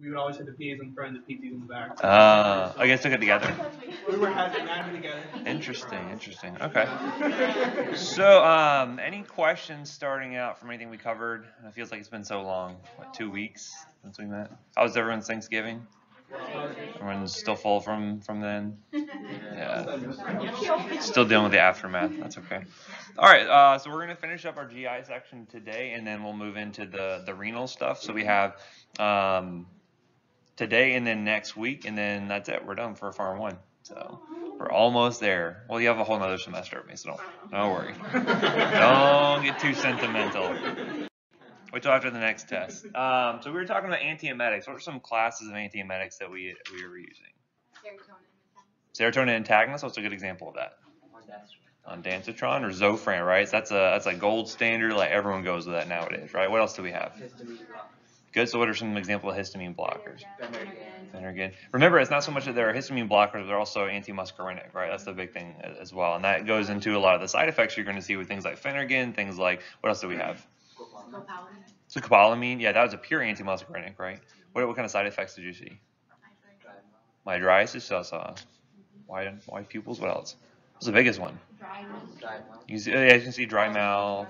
we would always have the PAs in front and the PTs in the back. Uh, I guess took it together. We were having anatomy together. Interesting, interesting. Okay. So, um, any questions starting out from anything we covered? It feels like it's been so long. What, two weeks since we met? How was everyone's Thanksgiving? Everyone's still full from from then. Yeah. Still dealing with the aftermath. That's okay. All right. Uh, so we're gonna finish up our GI section today, and then we'll move into the the renal stuff. So we have um, today, and then next week, and then that's it. We're done for Pharm One. So we're almost there. Well, you have a whole nother semester of me, so don't don't worry. don't get too sentimental. Wait till after the next test. Um, so we were talking about antiemetics. What are some classes of antiemetics that we we were using? Serotonin Serotonin antagonist. What's a good example of that? On Ondansetron or Zofran, right? So that's a that's a gold standard. Like everyone goes with that nowadays, right? What else do we have? So what are some examples of histamine blockers? Phenergan. Remember, it's not so much that they're histamine blockers; they're also antimuscarinic, right? That's the big thing as well, and that goes into a lot of the side effects you're going to see with things like Phenergan, things like what else do we have? So scopolamine, yeah, that was a pure antimuscarinic, right? What, what kind of side effects did you see? My Mydriasis, also wide, wide pupils. What else? What's the biggest one? Dry mouth. You see, yeah, you can see dry mouth.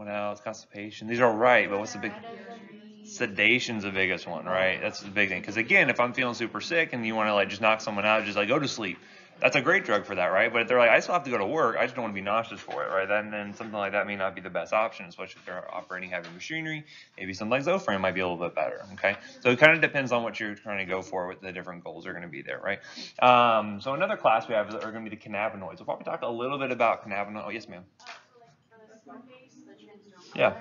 What else? Constipation. These are all right, but what's the big? Sedation's the biggest one, right? That's the big thing. Because again, if I'm feeling super sick and you want to like just knock someone out, just like go to sleep that's a great drug for that, right? But if they're like, I still have to go to work, I just don't want to be nauseous for it, right? Then, then something like that may not be the best option, especially if they're operating heavy machinery. Maybe something like Zofran might be a little bit better, okay? So it kind of depends on what you're trying to go for, what the different goals are going to be there, right? Um, so another class we have are going to be the cannabinoids. We'll probably talk a little bit about cannabinoids. Oh, yes, ma'am. Yeah.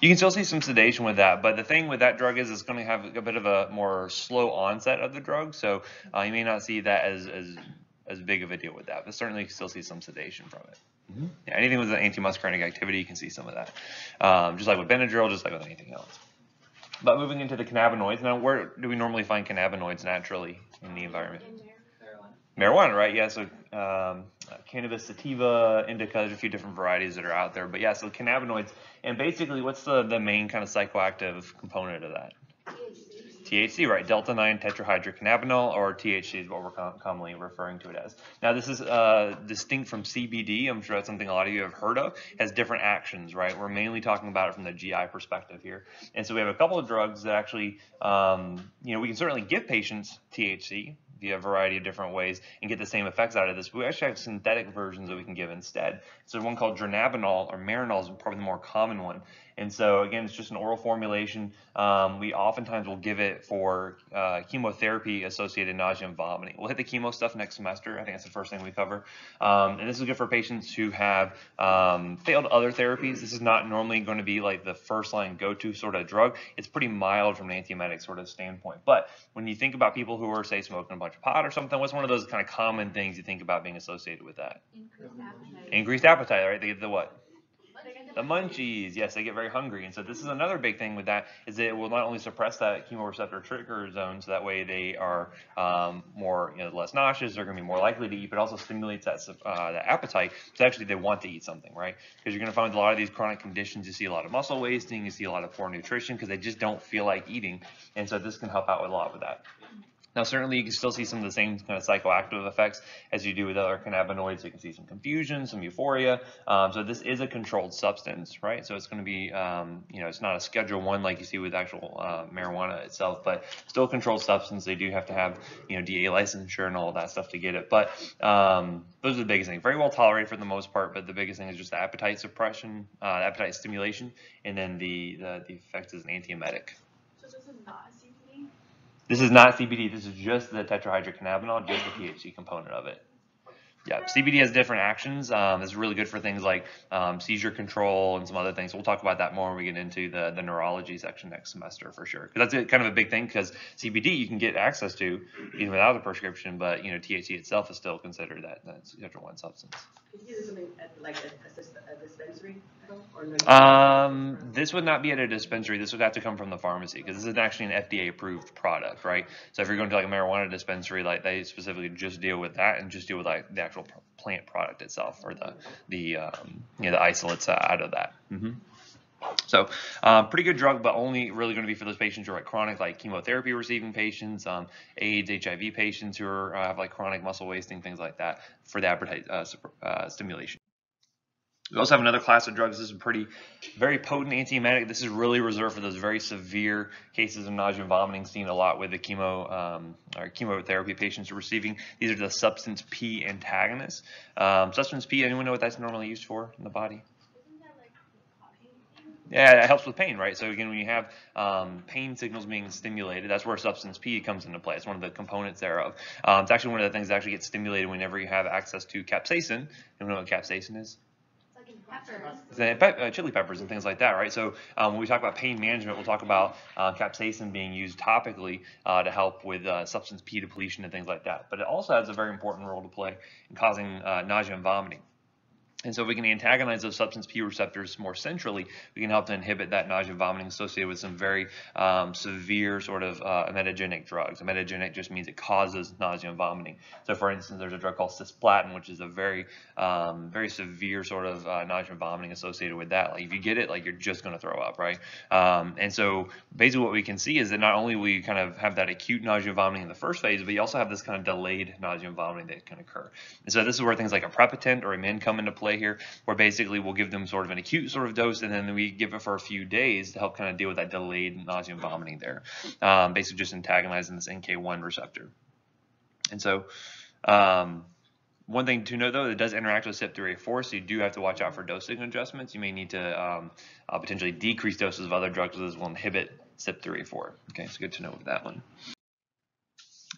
You can still see some sedation with that, but the thing with that drug is it's going to have a bit of a more slow onset of the drug, so uh, you may not see that as, as as big of a deal with that, but certainly you can still see some sedation from it. Mm -hmm. Yeah, anything with an antimuscarinic activity, you can see some of that. Um, just like with Benadryl, just like with anything else. But moving into the cannabinoids, now where do we normally find cannabinoids naturally in the environment? Marijuana, right? Yeah, so um, cannabis sativa, indica, there's a few different varieties that are out there. But yeah, so cannabinoids, and basically what's the, the main kind of psychoactive component of that? THC, right? Delta 9 tetrahydrocannabinol, or THC is what we're com commonly referring to it as. Now, this is uh, distinct from CBD. I'm sure that's something a lot of you have heard of. Has different actions, right? We're mainly talking about it from the GI perspective here. And so we have a couple of drugs that actually, um, you know, we can certainly give patients THC, via a variety of different ways and get the same effects out of this. But we actually have synthetic versions that we can give instead. So one called dronabinol or marinol is probably the more common one. And so again, it's just an oral formulation. Um, we oftentimes will give it for uh, chemotherapy associated nausea and vomiting. We'll hit the chemo stuff next semester. I think that's the first thing we cover. Um, and this is good for patients who have um, failed other therapies. This is not normally going to be like the first line go-to sort of drug. It's pretty mild from an antiemetic sort of standpoint. But when you think about people who are say smoking a bunch of pot or something, what's one of those kind of common things you think about being associated with that? Increased appetite. Increased appetite, right? They get the what? The munchies, yes, they get very hungry. And so this is another big thing with that is that it will not only suppress that chemoreceptor trigger zone, so that way they are um, more, you know, less nauseous, they're going to be more likely to eat, but also stimulates that, uh, that appetite. So actually they want to eat something, right? Because you're going to find a lot of these chronic conditions, you see a lot of muscle wasting, you see a lot of poor nutrition because they just don't feel like eating. And so this can help out a lot with that. Now, certainly you can still see some of the same kind of psychoactive effects as you do with other cannabinoids. You can see some confusion, some euphoria. Um, so this is a controlled substance, right? So it's going to be, um, you know, it's not a Schedule One like you see with actual uh, marijuana itself, but still controlled substance. They do have to have, you know, DA licensure and all that stuff to get it. But um, those are the biggest things. Very well tolerated for the most part, but the biggest thing is just the appetite suppression, uh, appetite stimulation, and then the, the, the effect is an antiemetic. So this is not CBD. This is just the tetrahydrocannabinol, just the THC component of it. Yeah, CBD has different actions. Um, it's really good for things like um, seizure control and some other things. We'll talk about that more when we get into the, the neurology section next semester for sure. Because that's a, kind of a big thing because CBD you can get access to even without a prescription, but you know THC itself is still considered that, that Schedule One substance. Could you do something at like a, a dispensary? Um, this would not be at a dispensary. This would have to come from the pharmacy because this is actually an FDA approved product, right? So if you're going to like a marijuana dispensary, like they specifically just deal with that and just deal with like the actual plant product itself or the the um, you know the isolates out of that. Mm -hmm. So, uh, pretty good drug, but only really going to be for those patients who are like chronic, like chemotherapy receiving patients, um, AIDS, HIV patients who are, uh, have like chronic muscle wasting, things like that, for the appetite uh, uh, stimulation. We also have another class of drugs. This is a pretty, very potent antiemetic. This is really reserved for those very severe cases of nausea and vomiting seen a lot with the chemo um, or chemotherapy patients are receiving. These are the substance P antagonists. Um, substance P, anyone know what that's normally used for in the body? Yeah, it helps with pain, right? So again, when you have um, pain signals being stimulated, that's where substance P comes into play. It's one of the components thereof. Um, it's actually one of the things that actually gets stimulated whenever you have access to capsaicin. You know what capsaicin is? The pe- uh, chili peppers and things like that, right? So um, when we talk about pain management, we'll talk about uh, capsaicin being used topically uh, to help with uh, substance P depletion and things like that. But it also has a very important role to play in causing uh, nausea and vomiting. And so if we can antagonize those substance P receptors more centrally, we can help to inhibit that nausea and vomiting associated with some very um, severe sort of uh, emetogenic drugs. Emetogenic just means it causes nausea and vomiting. So for instance, there's a drug called cisplatin, which is a very, um, very severe sort of uh, nausea and vomiting associated with that. Like if you get it, like you're just going to throw up, right? Um, and so basically what we can see is that not only you kind of have that acute nausea and vomiting in the first phase, but you also have this kind of delayed nausea and vomiting that can occur. And so this is where things like aprepitant or Emend come into play here, where basically we'll give them sort of an acute sort of dose, and then we give it for a few days to help kind of deal with that delayed nausea and vomiting there. Um, basically just antagonizing this NK1 receptor. And so um, one thing to know though, it does interact with CYP3A4, so you do have to watch out for dosing adjustments. You may need to um, uh, potentially decrease doses of other drugs that will inhibit CYP3A4. Okay, so good to know with that one.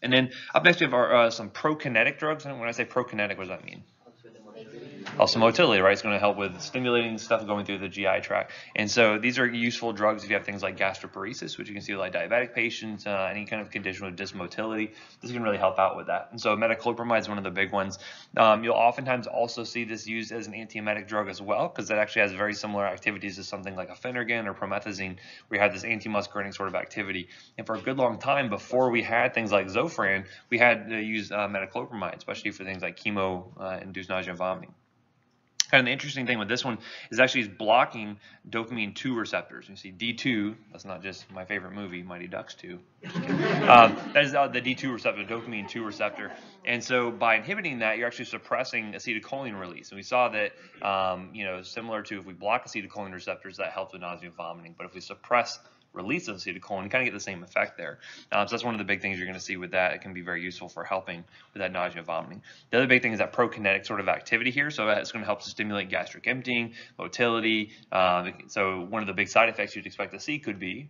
And then up next we have our, uh, some prokinetic drugs. And when I say prokinetic, what does that mean? Also motility, right? It's going to help with stimulating stuff going through the GI tract. And so these are useful drugs if you have things like gastroparesis, which you can see with like diabetic patients, uh, any kind of condition with dysmotility. This can really help out with that. And so metoclopramide is one of the big ones. Um, you'll oftentimes also see this used as an antiemetic drug as well, because it actually has very similar activities to something like a Phenergan or promethazine, where you have this anti-muscarinic sort of activity. And for a good long time before we had things like Zofran, we had to use uh, metoclopramide, especially for things like chemo-induced nausea and vomiting. Kind of the interesting thing with this one is actually it's blocking dopamine 2 receptors. You see D2, that's not just my favorite movie, Mighty Ducks 2. um, that is uh, the D2 receptor, dopamine 2 receptor. And so by inhibiting that, you're actually suppressing acetylcholine release. And we saw that, um, you know, similar to if we block acetylcholine receptors, that helps with nausea and vomiting. But if we suppress release of acetylcholine, kind of get the same effect there. Um, so that's one of the big things you're going to see with that. It can be very useful for helping with that nausea and vomiting. The other big thing is that prokinetic sort of activity here. So it's going to help to stimulate gastric emptying, motility. Um, so one of the big side effects you'd expect to see could be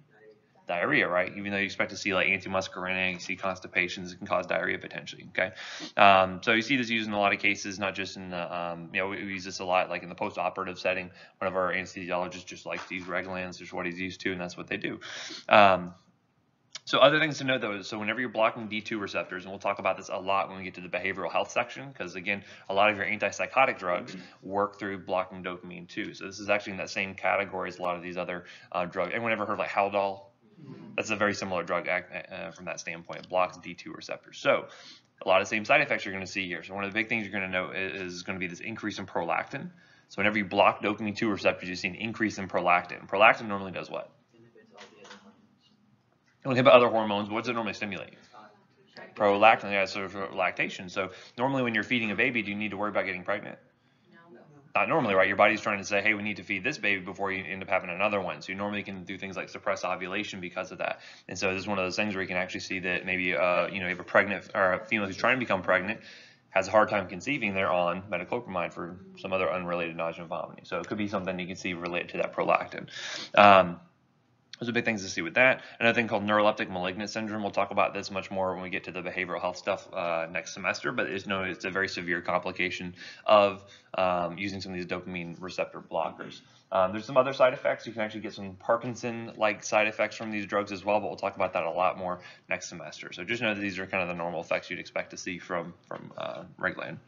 diarrhea, right? Even though you expect to see like anti-muscarinic, you see constipations, it can cause diarrhea potentially, okay? Um, so you see this used in a lot of cases, not just in the, um, you know, we, we, use this a lot like in the post-operative setting. One of our anesthesiologists just likes to use Reglans, just what he's used to, and that's what they do. Um, so other things to note though is so whenever you're blocking D2 receptors, and we'll talk about this a lot when we get to the behavioral health section, because again, a lot of your antipsychotic drugs work through blocking dopamine too. So this is actually in that same category as a lot of these other uh, drugs. Anyone ever heard of like Haldol? That's a very similar drug uh, from that standpoint. It blocks D2 receptors. So a lot of the same side effects you're going to see here. So one of the big things you're going to know is, going to be this increase in prolactin. So whenever you block dopamine 2 receptors, you see an increase in prolactin. Prolactin normally does what? It will inhibit other hormones. What does it normally stimulate? Prolactin, yeah, so for lactation. So normally when you're feeding a baby, do you need to worry about getting pregnant? Not normally, right? Your body's trying to say, hey, we need to feed this baby before you end up having another one. So you normally can do things like suppress ovulation because of that. And so this is one of those things where you can actually see that maybe, uh, you know, you have a pregnant or a female who's trying to become pregnant has a hard time conceiving, they're on metoclopramide for some other unrelated nausea and vomiting. So it could be something you can see related to that prolactin. Um, those are big things to see with that. Another thing called neuroleptic malignant syndrome. We'll talk about this much more when we get to the behavioral health stuff uh, next semester, but it's, no, it's a very severe complication of um, using some of these dopamine receptor blockers. Um, there's some other side effects. You can actually get some Parkinson-like side effects from these drugs as well, but we'll talk about that a lot more next semester. So just know that these are kind of the normal effects you'd expect to see from, from uh, Reglan.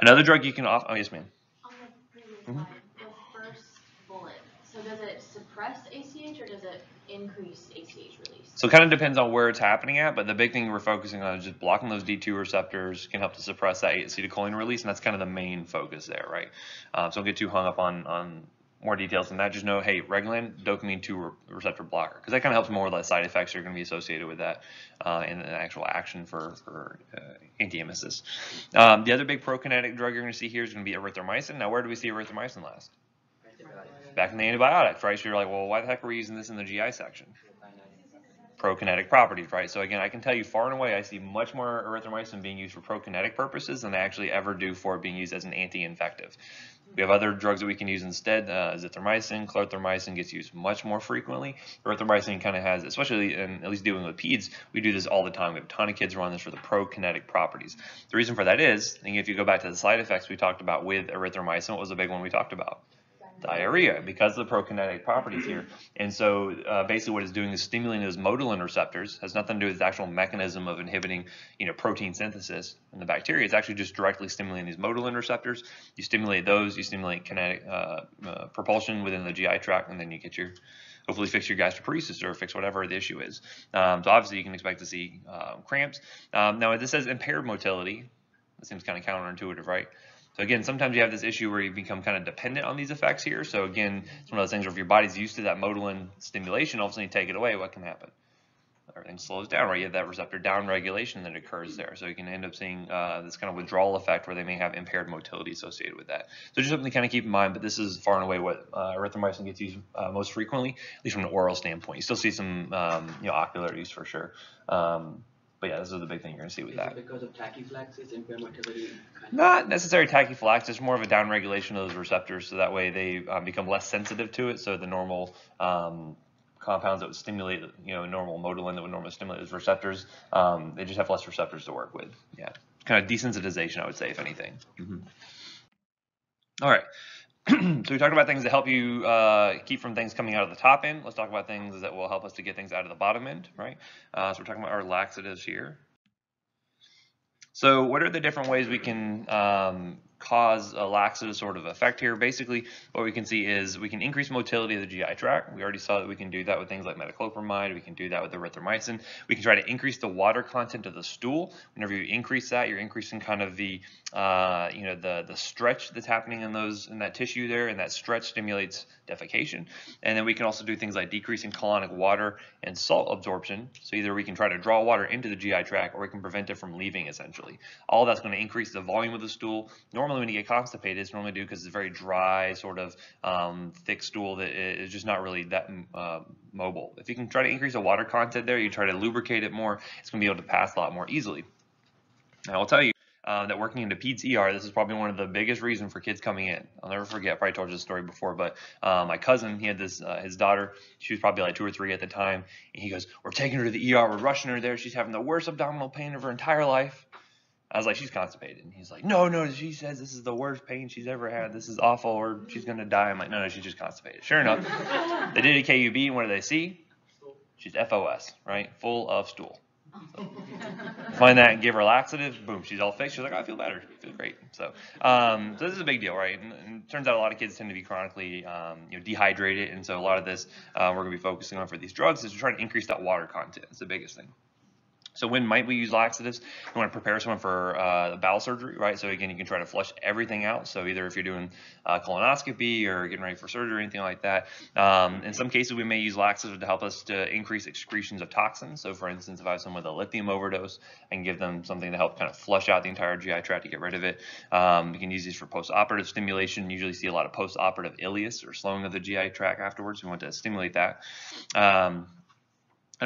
Another drug you can offer, oh yes ma'am. On the previous slide, the first bullet, so does it suppress ACH or does it increase ACH release? So it kind of depends on where it's happening at, but the big thing we're focusing on is just blocking those D2 receptors can help to suppress that acetylcholine release, and that's kind of the main focus there, right? Um, so don't get too hung up on, on more details than that, just know, hey, Reglan, dopamine 2 re- receptor blocker, because that kind of helps more with the side effects that are going to be associated with that uh, and an actual action for, for uh, anti-emesis. Um, the other big prokinetic drug you're going to see here is going to be erythromycin. Now, where do we see erythromycin last? Back in the antibiotics, right? So you're like, well, why the heck are we using this in the GI section? prokinetic properties, right? So again, I can tell you far and away, I see much more erythromycin being used for prokinetic purposes than I actually ever do for being used as an anti-infective. We have other drugs that we can use instead. Uh, azithromycin, clarithromycin gets used much more frequently. Erythromycin kind of has, especially in at least dealing with peds, we do this all the time. We have a ton of kids run this for the prokinetic properties. The reason for that is, and if you go back to the side effects we talked about with erythromycin, what was the big one we talked about? Diarrhea because of the prokinetic properties here. And so uh, basically what it's doing is stimulating those motilin receptors, has nothing to do with the actual mechanism of inhibiting you know, protein synthesis in the bacteria. It's actually just directly stimulating these motilin receptors. You stimulate those, you stimulate kinetic uh, uh, propulsion within the GI tract, and then you get your hopefully fix your gastroparesis or fix whatever the issue is. Um, so obviously you can expect to see um, cramps. Um, now this says impaired motility. That seems kind of counterintuitive, right? So again, sometimes you have this issue where you become kind of dependent on these effects here. So again, it's one of those things where if your body's used to that motilin stimulation, all of a sudden you take it away, what can happen? Everything slows down, right? You have that receptor down regulation that occurs there. So you can end up seeing uh, this kind of withdrawal effect where they may have impaired motility associated with that. So just something to kind of keep in mind, but this is far and away what uh, erythromycin gets used uh, most frequently, at least from an oral standpoint. You still see some um, you know, ocular use for sure. Um, but yeah, this is the big thing you're going to see with Is that. because of tachyphylaxis, impaired motility? kind of- Not necessarily tachyphylaxis, more of a downregulation of those receptors, so that way they um, become less sensitive to it. So the normal um, compounds that would stimulate, you know, normal motilin that would normally stimulate those receptors, um, they just have less receptors to work with. Yeah, kind of desensitization, I would say, if anything. Mhm. All right. so we talked about things that help you uh, keep from things coming out of the top end. Let's talk about things that will help us to get things out of the bottom end, right? Uh, so we're talking about our laxatives here. So what are the different ways we can um, cause a laxative sort of effect here? Basically, what we can see is we can increase motility of the GI tract. We already saw that we can do that with things like metoclopramide. We can do that with erythromycin. We can try to increase the water content of the stool. Whenever you increase that, you're increasing kind of the, uh, you know, the the stretch that's happening in those in that tissue there, and that stretch stimulates defecation. And then we can also do things like decreasing colonic water and salt absorption. So either we can try to draw water into the GI tract, or we can prevent it from leaving essentially. All that's going to increase the volume of the stool. Normally when you get constipated, it's normally due because it's a very dry, sort of um, thick stool that is just not really that uh, mobile. If you can try to increase the water content there, you try to lubricate it more, it's going to be able to pass a lot more easily. Now I'll tell you, uh, that working into PEDS ER, this is probably one of the biggest reasons for kids coming in. I'll never forget, I probably told you this story before, but uh, my cousin, he had this, uh, his daughter, she was probably like two or three at the time, and he goes, we're taking her to the ER, we're rushing her there, she's having the worst abdominal pain of her entire life. I was like, she's constipated. And he's like, no, no, she says this is the worst pain she's ever had. This is awful, or she's going to die. I'm like, no, no, she's just constipated. Sure enough, they did a KUB, and what do they see? She's FOS, right? Full of stool. Find that and give her laxative, boom, she's all fixed. She's like, I feel better, I feel great. So, um, so this is a big deal, right? And, and it turns out a lot of kids tend to be chronically, um, you know, dehydrated, and so a lot of this uh, we're going to be focusing on for these drugs is to try to increase that water content. It's the biggest thing. So when might we use laxatives? You want to prepare someone for uh, bowel surgery, right? So again, you can try to flush everything out. So either if you're doing uh, colonoscopy or getting ready for surgery or anything like that. Um, in some cases, we may use laxatives to help us to increase excretions of toxins. So for instance, if I have someone with a lithium overdose, I can give them something to help kind of flush out the entire GI tract to get rid of it. Um, you can use these for post-operative stimulation. Usually see a lot of post-operative ileus or slowing of the GI tract afterwards. We want to stimulate that. Um,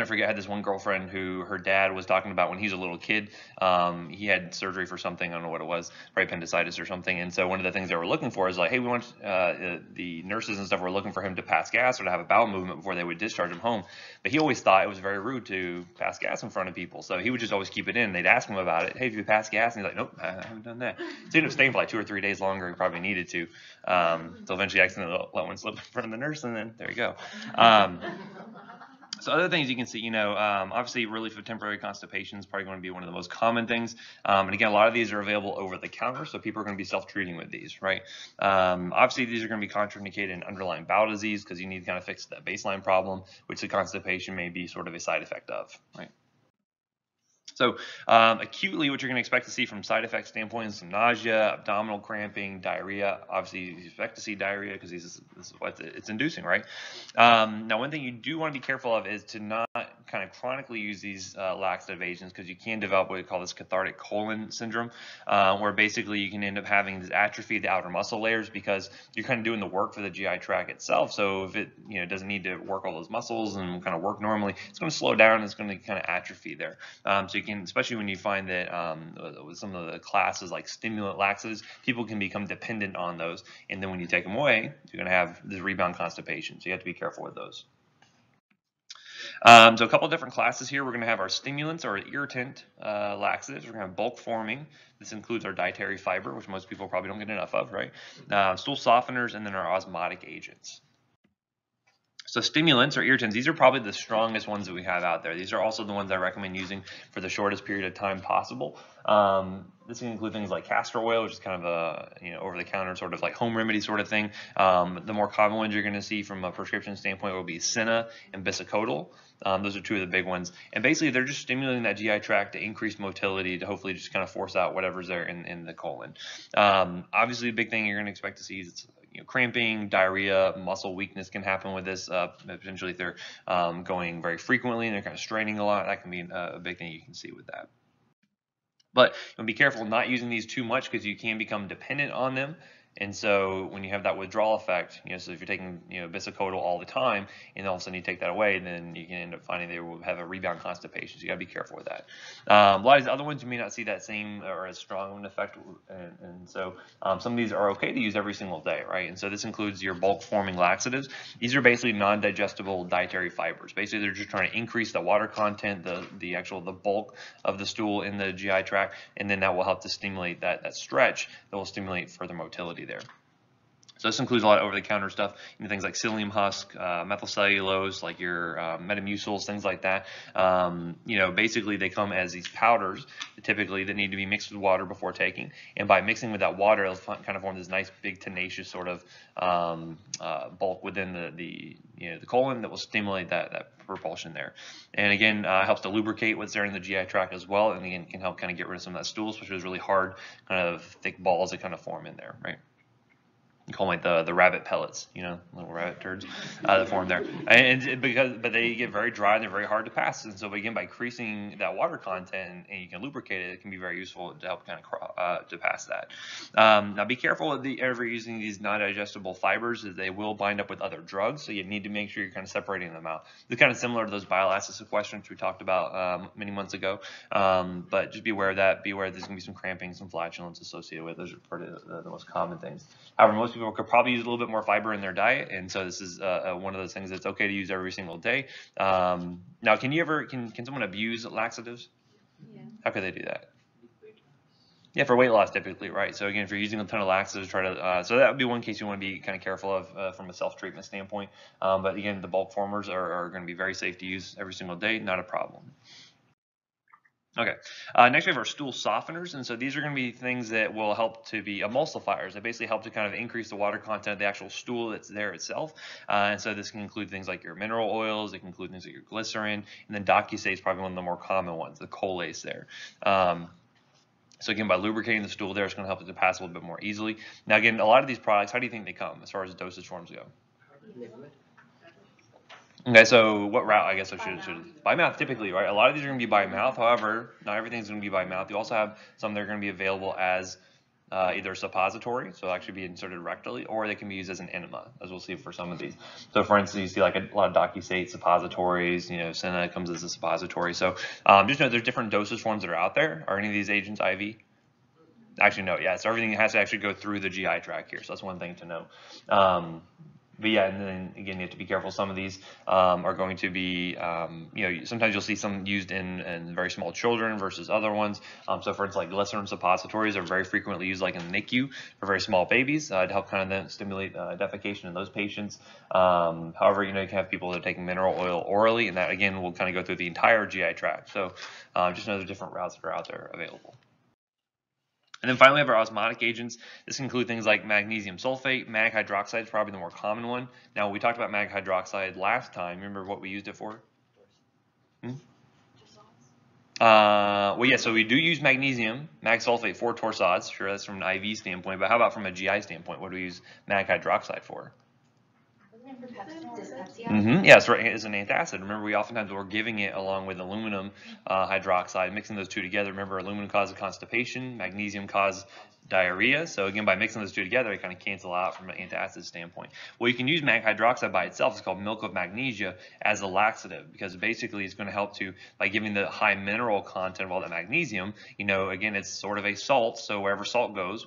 I forget, I had this one girlfriend who her dad was talking about when he was a little kid. Um, he had surgery for something, I don't know what it was, probably appendicitis or something. And so one of the things they were looking for is like, hey, we want uh, the nurses and stuff were looking for him to pass gas or to have a bowel movement before they would discharge him home. But he always thought it was very rude to pass gas in front of people. So he would just always keep it in. They'd ask him about it. Hey, have you passed gas? And he's like, nope, I haven't done that. So he ended up staying for like two or three days longer. He probably needed to. Um, so eventually, accidentally let one slip in front of the nurse, and then there you go. Um, so other things you can see, you know, um, obviously relief of temporary constipation is probably going to be one of the most common things. Um, and again, a lot of these are available over the counter, so people are going to be self-treating with these, right? Um, obviously, these are going to be contraindicated in underlying bowel disease because you need to kind of fix that baseline problem, which the constipation may be sort of a side effect of, right? So um, acutely, what you're going to expect to see from side effect standpoint is some nausea, abdominal cramping, diarrhea. Obviously, you expect to see diarrhea because this is, what it's inducing, right? Um, now, one thing you do want to be careful of is to not kind of chronically use these uh, laxative agents because you can develop what we call this cathartic colon syndrome, uh, where basically you can end up having this atrophy of the outer muscle layers because you're kind of doing the work for the GI tract itself. So if it you know doesn't need to work all those muscles and kind of work normally, it's going to slow down. And it's going to kind of atrophy there. Um, so you can, especially when you find that um, with some of the classes like stimulant laxatives, people can become dependent on those, and then when you take them away, you're going to have this rebound constipation. So you have to be careful with those. Um, so a couple different classes here. We're going to have our stimulants or irritant uh, laxatives. We're going to have bulk forming. This includes our dietary fiber, which most people probably don't get enough of, right? Uh, stool softeners, and then our osmotic agents. So stimulants or irritants, these are probably the strongest ones that we have out there. These are also the ones I recommend using for the shortest period of time possible. Um, this can include things like castor oil, which is kind of a you know over-the-counter sort of like home remedy sort of thing. Um, the more common ones you're going to see from a prescription standpoint will be Senna and Bisacodyl. Um, those are two of the big ones. And basically, they're just stimulating that GI tract to increase motility to hopefully just kind of force out whatever's there in, in the colon. Um, obviously, a big thing you're going to expect to see is you know, cramping, diarrhea, muscle weakness can happen with this. Uh, potentially, if they're um, going very frequently and they're kind of straining a lot, that can be a, a big thing you can see with that. But you know, be careful not using these too much because you can become dependent on them. And so when you have that withdrawal effect, you know, so if you're taking, you know, bisacodyl all the time and all of a sudden you take that away, then you can end up finding they will have a rebound constipation. So you gotta be careful with that. Um, a lot of these other ones, you may not see that same or as strong of an effect. And, and so um, some of these are okay to use every single day, right? And so this includes your bulk forming laxatives. These are basically non-digestible dietary fibers. Basically, they're just trying to increase the water content, the, the actual, the bulk of the stool in the GI tract, and then that will help to stimulate that, that stretch that will stimulate further motility there. So this includes a lot of over-the-counter stuff, you know, things like psyllium husk, uh, methylcellulose, like your uh, metamucils, things like that. Um, you know, basically they come as these powders, typically that need to be mixed with water before taking. And by mixing with that water, it'll kind of form this nice, big, tenacious sort of um, uh, bulk within the, the you know the colon that will stimulate that that propulsion there. And again, uh, helps to lubricate what's there in the GI tract as well, and again can help kind of get rid of some of that stools, which is really hard, kind of thick balls that kind of form in there, right? Call like the the rabbit pellets, you know, little rabbit turds uh, that form there. And because but they get very dry and they're very hard to pass. And so again, by increasing that water content and you can lubricate it, it can be very useful to help kind of uh, to pass that. Um, now be careful of the ever using these non-digestible fibers, as they will bind up with other drugs. So you need to make sure you're kind of separating them out. It's kind of similar to those bile acid sequestrants we talked about um, many months ago. Um, but just be aware of that. Be aware there's going to be some cramping, some flatulence associated with. Those are the, the most common things. However, most people could probably use a little bit more fiber in their diet, and so this is uh, uh, one of those things that's okay to use every single day. Um, now, can you ever can can someone abuse laxatives? Yeah. How could they do that? Yeah, for weight loss typically, right? So again, if you're using a ton of laxatives, try to, uh, so that would be one case you want to be kind of careful of uh, from a self-treatment standpoint. Um, but again, the bulk formers are, are going to be very safe to use every single day, not a problem. Okay, uh, next we have our stool softeners, and so these are going to be things that will help to be emulsifiers. They basically help to kind of increase the water content of the actual stool that's there itself. Uh, and so this can include things like your mineral oils, it can include things like your glycerin, and then DocuSate is probably one of the more common ones, the Colace there. Um, so again, by lubricating the stool there, it's going to help it to pass a little bit more easily. Now again, a lot of these products, how do you think they come as far as dosage forms go? Okay, so what route, I guess I should, should, by mouth typically, right? A lot of these are gonna be by mouth, however, not everything's gonna be by mouth. You also have some that are gonna be available as uh, either suppository, so actually be inserted rectally, or they can be used as an enema, as we'll see for some of these. So for instance, you see like a lot of DocuSate suppositories, you know, Senna comes as a suppository. So um, just know there's different dosage forms that are out there. Are any of these agents IV? Actually, no, yeah, so everything has to actually go through the GI tract here, so that's one thing to know. Um, but yeah, and then again, you have to be careful. Some of these um, are going to be, um, you know, sometimes you'll see some used in, in very small children versus other ones. Um, so for instance, like glycerin suppositories are very frequently used like in the NICU for very small babies uh, to help kind of then stimulate uh, defecation in those patients. Um, however, you know, you can have people that are taking mineral oil orally, and that again will kind of go through the entire GI tract. So uh, just know there's different routes that are out there available. And then finally, we have our osmotic agents. This include things like magnesium sulfate. Mag hydroxide is probably the more common one. Now, we talked about mag hydroxide last time. Remember what we used it for? Hmm? Uh, well, yeah, so we do use magnesium, mag sulfate for torsades. Sure, that's from an IV standpoint. But how about from a GI standpoint? What do we use mag hydroxide for? Mm-hmm. Yeah, it's right. It's an antacid. Remember, we oftentimes we're giving it along with aluminum uh, hydroxide, mixing those two together. Remember, aluminum causes constipation, magnesium causes diarrhea. So again, by mixing those two together, it kind of cancel out from an antacid standpoint. Well, you can use mag hydroxide by itself. It's called milk of magnesia as a laxative because basically it's going to help to by giving the high mineral content of all that magnesium. You know, again, it's sort of a salt. So wherever salt goes,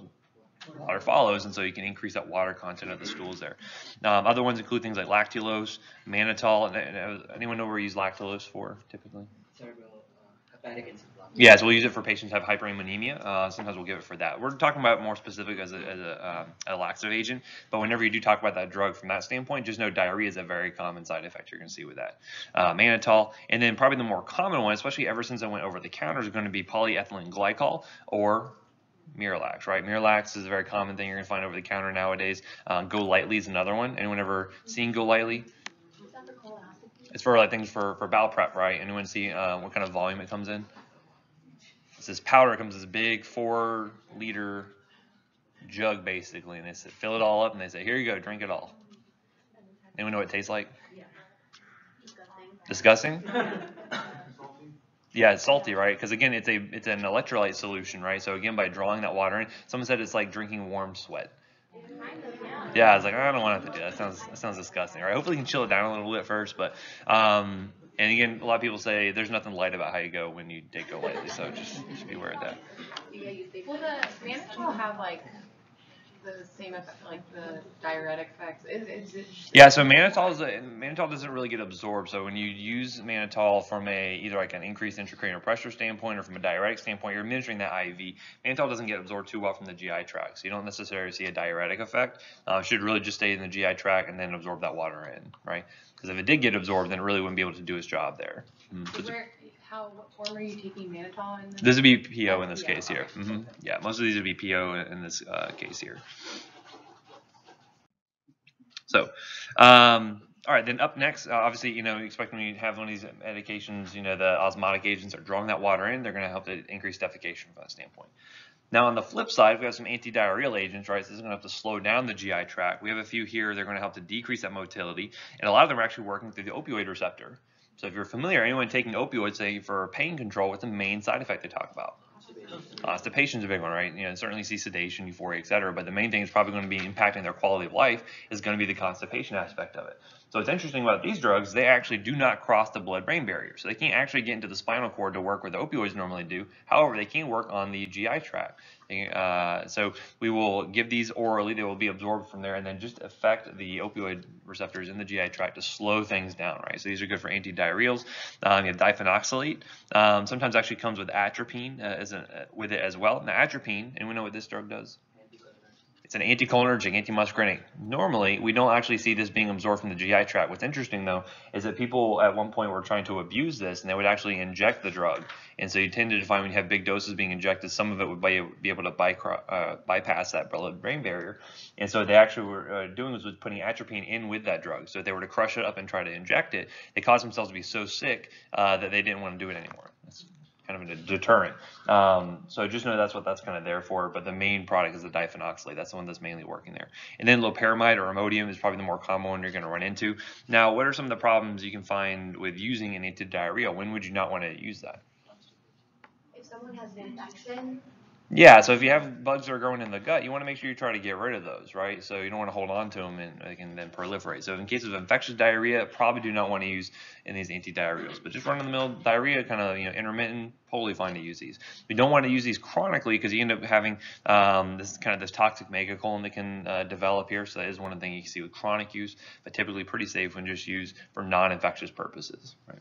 water follows, and so you can increase that water content of the stools there. Um, other ones include things like lactulose, mannitol. And, and, uh, anyone know where we use lactulose for typically? Uh. Yeah, so we'll use it for patients who have hyperammonemia. Uh, sometimes we'll give it for that. We're talking about more specific as a, as a, um, a laxative agent, but whenever you do talk about that drug from that standpoint, just know diarrhea is a very common side effect you're going to see with that. Uh, mannitol, and then probably the more common one, especially ever since I went over the counter, is going to be polyethylene glycol or Miralax, right? Miralax is a very common thing you're going to find over the counter nowadays. Um, GoLYTELY is another one. Anyone ever seen GoLYTELY? Is that for colonoscopy? It's for like things for, for bowel prep, right? Anyone see uh, what kind of volume it comes in? It's this powder comes in this big four liter jug basically, and they say fill it all up, and they say here you go, drink it all. Anyone know what it tastes like? Disgusting. Disgusting? Yeah, it's salty, right? Because again, it's a it's an electrolyte solution, right? So again, by drawing that water in, someone said it's like drinking warm sweat. Yeah. I was like, I don't want to have to do that. That sounds that sounds disgusting, right? Hopefully, you can chill it down a little bit first, but um, and again, a lot of people say there's nothing light about how you go when you take GoLYTELY, so just just be aware of that. Well, the mannitol have like the same effect, like the diuretic effects? Is, is it? Yeah, so mannitol is a, mannitol doesn't really get absorbed. So when you use mannitol from a either like an increased intracranial pressure standpoint or from a diuretic standpoint, you're administering that IV. Mannitol doesn't get absorbed too well from the GI tract, so you don't necessarily see a diuretic effect. Uh, it should really just stay in the GI tract and then absorb that water in, right? Because if it did get absorbed, then it really wouldn't be able to do its job there. Mm, so So where, how, what form are you taking mannitol in? This? this would be PO in this Yeah, case here. okay. hmm Yeah, most of these would be PO in, this uh, case here. So, um, all right, then up next, uh, obviously, you know, you expect when you have one of these medications, you know, the osmotic agents are drawing that water in, they're going to help to increase defecation from that standpoint. Now, on the flip side, we have some antidiarrheal agents, right? So this is going to have to slow down the GI tract. We have a few here, they're going to help to decrease that motility, and a lot of them are actually working through the opioid receptor. So if you're familiar, anyone taking opioids, say for pain control, what's the main side effect they talk about? Constipation is a big one, right? You know, certainly see sedation, euphoria, et cetera. But the main thing is probably going to be impacting their quality of life is going to be the constipation aspect of it. So what's interesting about these drugs, they actually do not cross the blood-brain barrier. So they can't actually get into the spinal cord to work where the opioids normally do. However, they can work on the GI tract. Uh, so we will give these orally. They will be absorbed from there and then just affect the opioid receptors in the GI tract to slow things down, right? So these are good for antidiarrheals. Um, you have diphenoxylate. Um, sometimes actually comes with atropine uh, with it as well. Now atropine, and we know what this drug does? It's an anticholinergic, antimuscarinic. Normally, we don't actually see this being absorbed from the GI tract. What's interesting, though, is that people at one point were trying to abuse this, and they would actually inject the drug. And so you tended to find when you have big doses being injected, some of it would be, able to uh, bypass that blood-brain barrier. And so they actually were uh, doing was putting atropine in with that drug. So if they were to crush it up and try to inject it, they caused themselves to be so sick uh, that they didn't want to do it anymore. That's kind of a deterrent. Um, so just know that's what that's kind of there for. But the main product is the diphenoxylate. That's the one that's mainly working there. And then loperamide or Imodium is probably the more common one you're going to run into. Now, what are some of the problems you can find with using an antidiarrhea? When would you not want to use that? If someone has an infection, Yeah, so if you have bugs that are growing in the gut, you want to make sure you try to get rid of those, right? So you don't want to hold on to them and they can then proliferate. So in case of infectious diarrhea, probably do not want to use in these antidiarrheals. But just run-of-the-mill diarrhea, kind of you know intermittent, totally fine to use these. We don't want to use these chronically because you end up having um, this kind of this toxic megacolon that can uh, develop here. So that is one of the things you can see with chronic use, but typically pretty safe when just used for non-infectious purposes, right?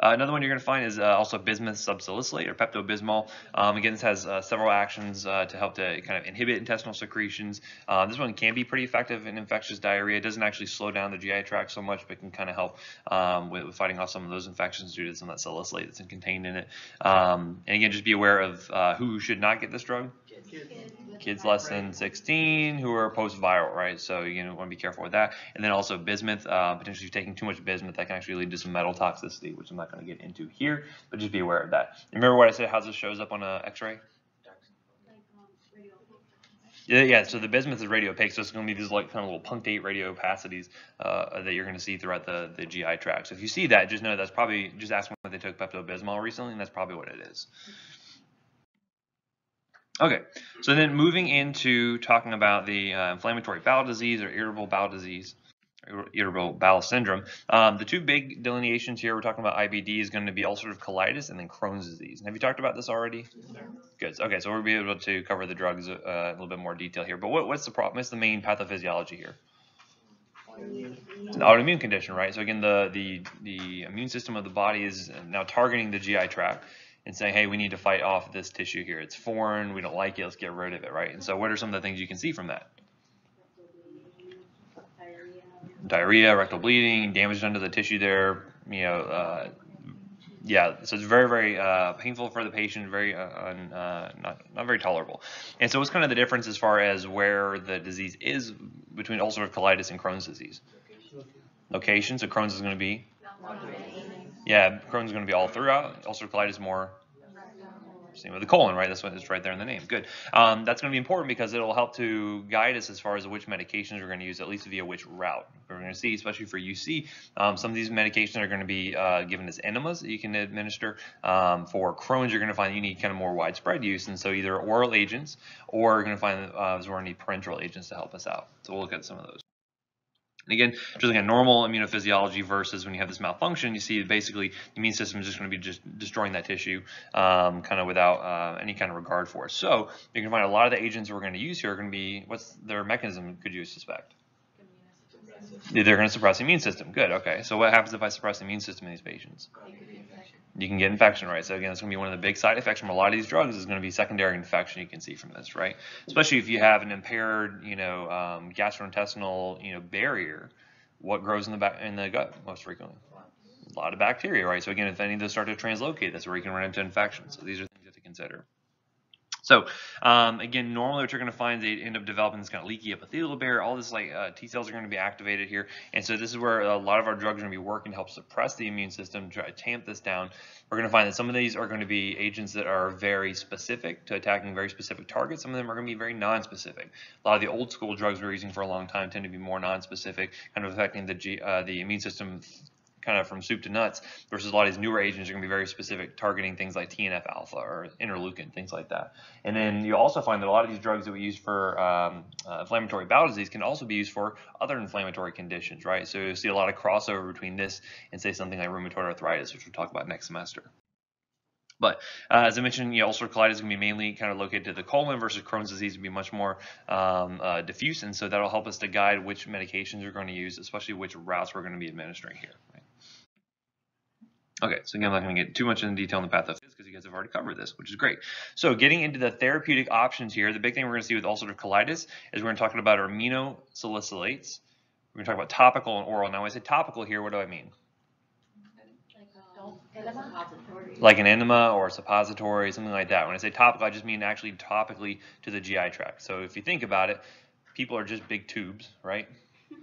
Uh, another one you're going to find is uh, also bismuth subsalicylate or Pepto-Bismol. Um, again, this has uh, several actions uh, to help to kind of inhibit intestinal secretions. Uh, this one can be pretty effective in infectious diarrhea. It doesn't actually slow down the GI tract so much, but can kind of help um, with, with fighting off some of those infections due to some of that salicylate that's contained in it. Um, and again, just be aware of uh, who should not get this drug. Kids less than 16 who are post-viral, right? So you know, want to be careful with that. And then also bismuth, uh, potentially taking too much bismuth, that can actually lead to some metal toxicity, which I'm not going to get into here, but just be aware of that. Remember what I said, how this shows up on an x-ray? Yeah, yeah. So the bismuth is radio opaque, so it's going to be these like kind of little punctate radio opacities uh, that you're going to see throughout the, the GI tract. So if you see that, just know that's probably just ask them if they took Pepto Bismol recently, and that's probably what it is. Okay, so then moving into talking about the uh, inflammatory bowel disease or irritable bowel disease, irritable bowel syndrome. Um, the two big delineations here, we're talking about IBD is going to be ulcerative colitis and then Crohn's disease. And have you talked about this already? Good. Okay, so we'll be able to cover the drugs uh, a little bit more detail here. But what, what's the problem? What's the main pathophysiology here? It's an autoimmune condition, right? So again, the, the, the immune system of the body is now targeting the GI tract and saying, hey, we need to fight off this tissue here. It's foreign. We don't like it. Let's get rid of it, right? And so what are some of the things you can see from that? Diarrhea, rectal bleeding, damage done to the tissue there, you know, uh, yeah, so it's very, very uh, painful for the patient, very uh, uh, not not very tolerable. And so, what's kind of the difference as far as where the disease is between ulcerative colitis and Crohn's disease? Location. So Crohn's is going to be, yeah, Crohn's is going to be all throughout. Ulcerative colitis is more. Same with the colon, right? That's what it's right there in the name. Good. Um, that's going to be important because it'll help to guide us as far as which medications we're going to use, at least via which route. We're going to see, especially for UC, um, some of these medications are going to be uh, given as enemas that you can administer. Um, for Crohn's, you're going to find you need kind of more widespread use, and so either oral agents or you're going to find uh, we're parenteral agents to help us out. So we'll look at some of those. And again, just like a normal immunophysiology versus when you have this malfunction, you see basically the immune system is just going to be just destroying that tissue um, kind of without uh, any kind of regard for it. So you can find a lot of the agents we're going to use here are going to be, what's their mechanism, could you suspect? They're going to suppress the immune system. Good, okay. So what happens if I suppress the immune system in these patients? You can get infection, right? So again, it's going to be one of the big side effects from a lot of these drugs is going to be secondary infection you can see from this, right? Especially if you have an impaired, you know, um, gastrointestinal, you know, barrier. What grows in the back in the gut most frequently? A lot of bacteria, right? So again, if any of those start to translocate, that's where you can run into infections. So these are things you have to consider. So um, again, normally what you're going to find is they end up developing this kind of leaky epithelial barrier. All this like uh, T cells are going to be activated here, and so this is where a lot of our drugs are going to be working to help suppress the immune system, try to tamp this down. We're going to find that some of these are going to be agents that are very specific to attacking very specific targets. Some of them are going to be very non-specific. A lot of the old school drugs we we're using for a long time tend to be more non-specific, kind of affecting the G, uh, the immune system kind of from soup to nuts versus a lot of these newer agents are going to be very specific targeting things like TNF alpha or interleukin things like that. And then you also find that a lot of these drugs that we use for um, uh, inflammatory bowel disease can also be used for other inflammatory conditions right? So you see a lot of crossover between this and say something like rheumatoid arthritis which we'll talk about next semester. But uh, as I mentioned, you know, ulcerative colitis is going to be mainly kind of located to the colon versus Crohn's disease would be much more um, uh, diffuse, and so that'll help us to guide which medications we're going to use, especially which routes we're going to be administering here. Okay, so again, I'm not going to get too much into detail on the pathophys because you guys have already covered this, which is great. So getting into the therapeutic options here, the big thing we're going to see with ulcerative colitis is we're going to talk about our aminosalicylates. We're going to talk about topical and oral. Now, when I say topical here, what do I mean? Like an enema or a suppository, something like that. When I say topical, I just mean actually topically to the GI tract. So if you think about it, people are just big tubes, right?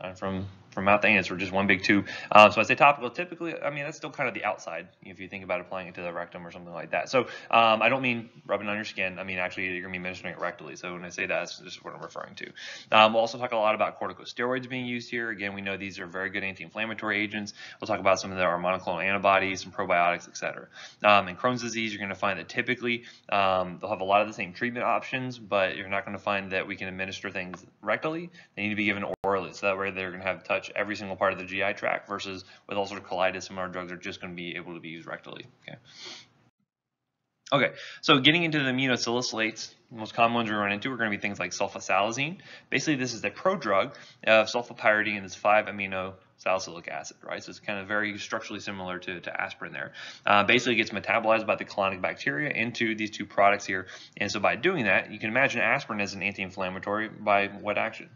Uh, from from mouth to anus, we're just one big tube. Um, so I say topical, typically, I mean, that's still kind of the outside if you think about applying it to the rectum or something like that. So um, I don't mean rubbing on your skin. I mean, actually, you're going to be administering it rectally. So when I say that, that's just what I'm referring to. Um, we'll also talk a lot about corticosteroids being used here. Again, we know these are very good anti-inflammatory agents. We'll talk about some of the, our monoclonal antibodies, some probiotics, et cetera. Um, in Crohn's disease, you're going to find that typically um, they'll have a lot of the same treatment options, but you're not going to find that we can administer things rectally. They need to be given orally. So that way they're going to have touch every single part of the GI tract versus with ulcerative colitis, some of our drugs are just going to be able to be used rectally. Okay. Okay, so getting into the aminosalicylates, the most common ones we run into are going to be things like sulfasalazine. Basically, this is a prodrug of sulfapyridine and it's 5-amino salicylic acid, right? So it's kind of very structurally similar to, to aspirin there. Uh, basically, gets metabolized by the colonic bacteria into these two products here. And so by doing that, you can imagine aspirin as an anti-inflammatory by what action?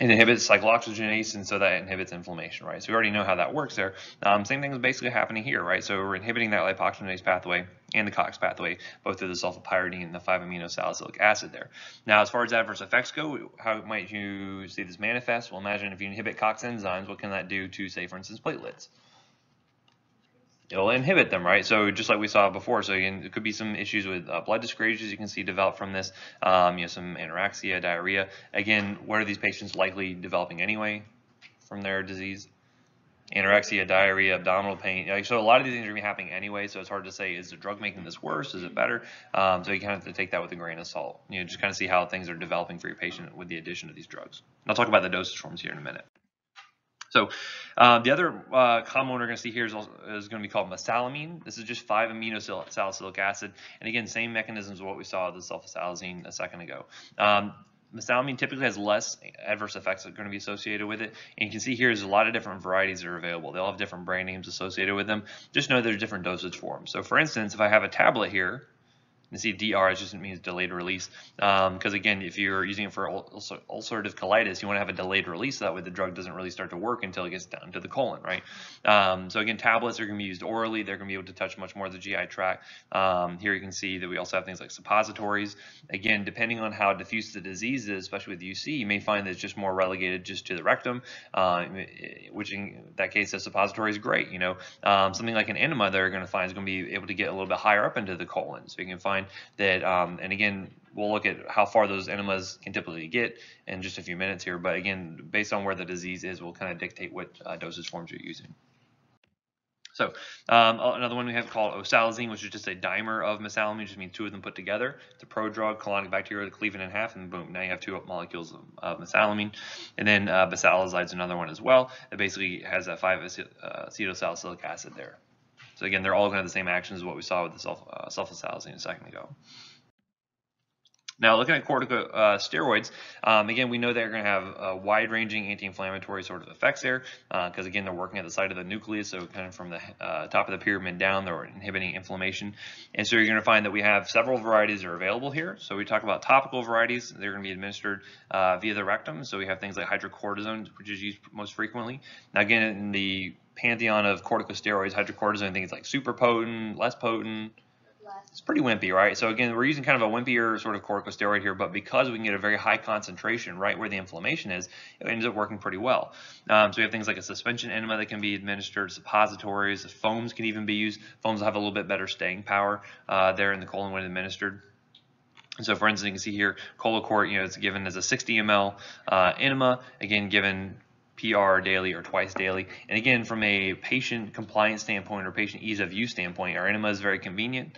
It inhibits cyclooxygenase, and so that inhibits inflammation, right? So we already know how that works there. Um, same thing is basically happening here, right? So we're inhibiting that lipoxygenase pathway and the COX pathway, both through the sulfapyridine and the 5-amino salicylic acid there. Now, as far as adverse effects go, how might you see this manifest? Well, imagine if you inhibit COX enzymes, what can that do to, say, for instance, platelets? It'll inhibit them, right? So just like we saw before, so it could be some issues with uh, blood dyscrasias you can see develop from this, um, you know, some anorexia, diarrhea. Again, what are these patients likely developing anyway from their disease? Anorexia, diarrhea, abdominal pain. So a lot of these things are gonna be happening anyway, so it's hard to say, is the drug making this worse? Is it better? Um, so you kind of have to take that with a grain of salt. You know, just kind of see how things are developing for your patient with the addition of these drugs. And I'll talk about the dosage forms here in a minute. So uh, the other uh, common one we're going to see here is, is going to be called mesalamine. This is just 5 amino salicylic acid. And again, same mechanisms what we saw with the sulfasalazine a second ago. Um, mesalamine typically has less adverse effects that are going to be associated with it. And you can see here there's a lot of different varieties that are available. They all have different brand names associated with them. Just know there's different dosage forms. So for instance, if I have a tablet here, and see DR just means delayed release. Because um, again if you're using it for ulcerative colitis you want to have a delayed release so that way the drug doesn't really start to work until it gets down to the colon right? Um, so again tablets are going to be used orally. They're going to be able to touch much more of the GI tract. Um, here you can see that we also have things like suppositories. Again depending on how diffuse the disease is especially with UC you may find that it's just more relegated just to the rectum. Uh, which in that case a suppository is great you know? Um, something like an enema they're going to find is going to be able to get a little bit higher up into the colon. So you can find that, um, and again, we'll look at how far those enemas can typically get in just a few minutes here. But again, based on where the disease is, we'll kind of dictate what uh, dosage forms you're using. So um, another one we have called olsalazine, which is just a dimer of mesalamine, just means two of them put together. It's a prodrug, colonic bacteria, to cleave it in half, and boom, now you have two molecules of mesalamine. And then uh, is another one as well. It basically has a 5-acetylsalicylic uh, acid there. So again, they're all going to have the same actions as what we saw with the sulf uh, sulfasalazine a second ago. Now, looking at corticosteroids, uh, um, again, we know they're going to have uh, wide-ranging anti-inflammatory sort of effects there, because uh, again, they're working at the site of the nucleus, so kind of from the uh, top of the pyramid down, they're inhibiting inflammation. And so you're going to find that we have several varieties that are available here. So we talk about topical varieties; they're going to be administered uh, via the rectum. So we have things like hydrocortisone, which is used most frequently. Now, again, in the pantheon of corticosteroids, hydrocortisone, I think it's like super potent, less potent, it's pretty wimpy, right? So again, we're using kind of a wimpier sort of corticosteroid here, but because we can get a very high concentration right where the inflammation is, it ends up working pretty well. Um, so we have things like a suspension enema that can be administered, suppositories, foams can even be used. Foams have a little bit better staying power uh, there in the colon when administered. So for instance, you can see here, Colocort, you know, it's given as a 60 ml uh, enema, again, given PR daily or twice daily. And again, from a patient compliance standpoint or patient ease of use standpoint, our enema is very convenient.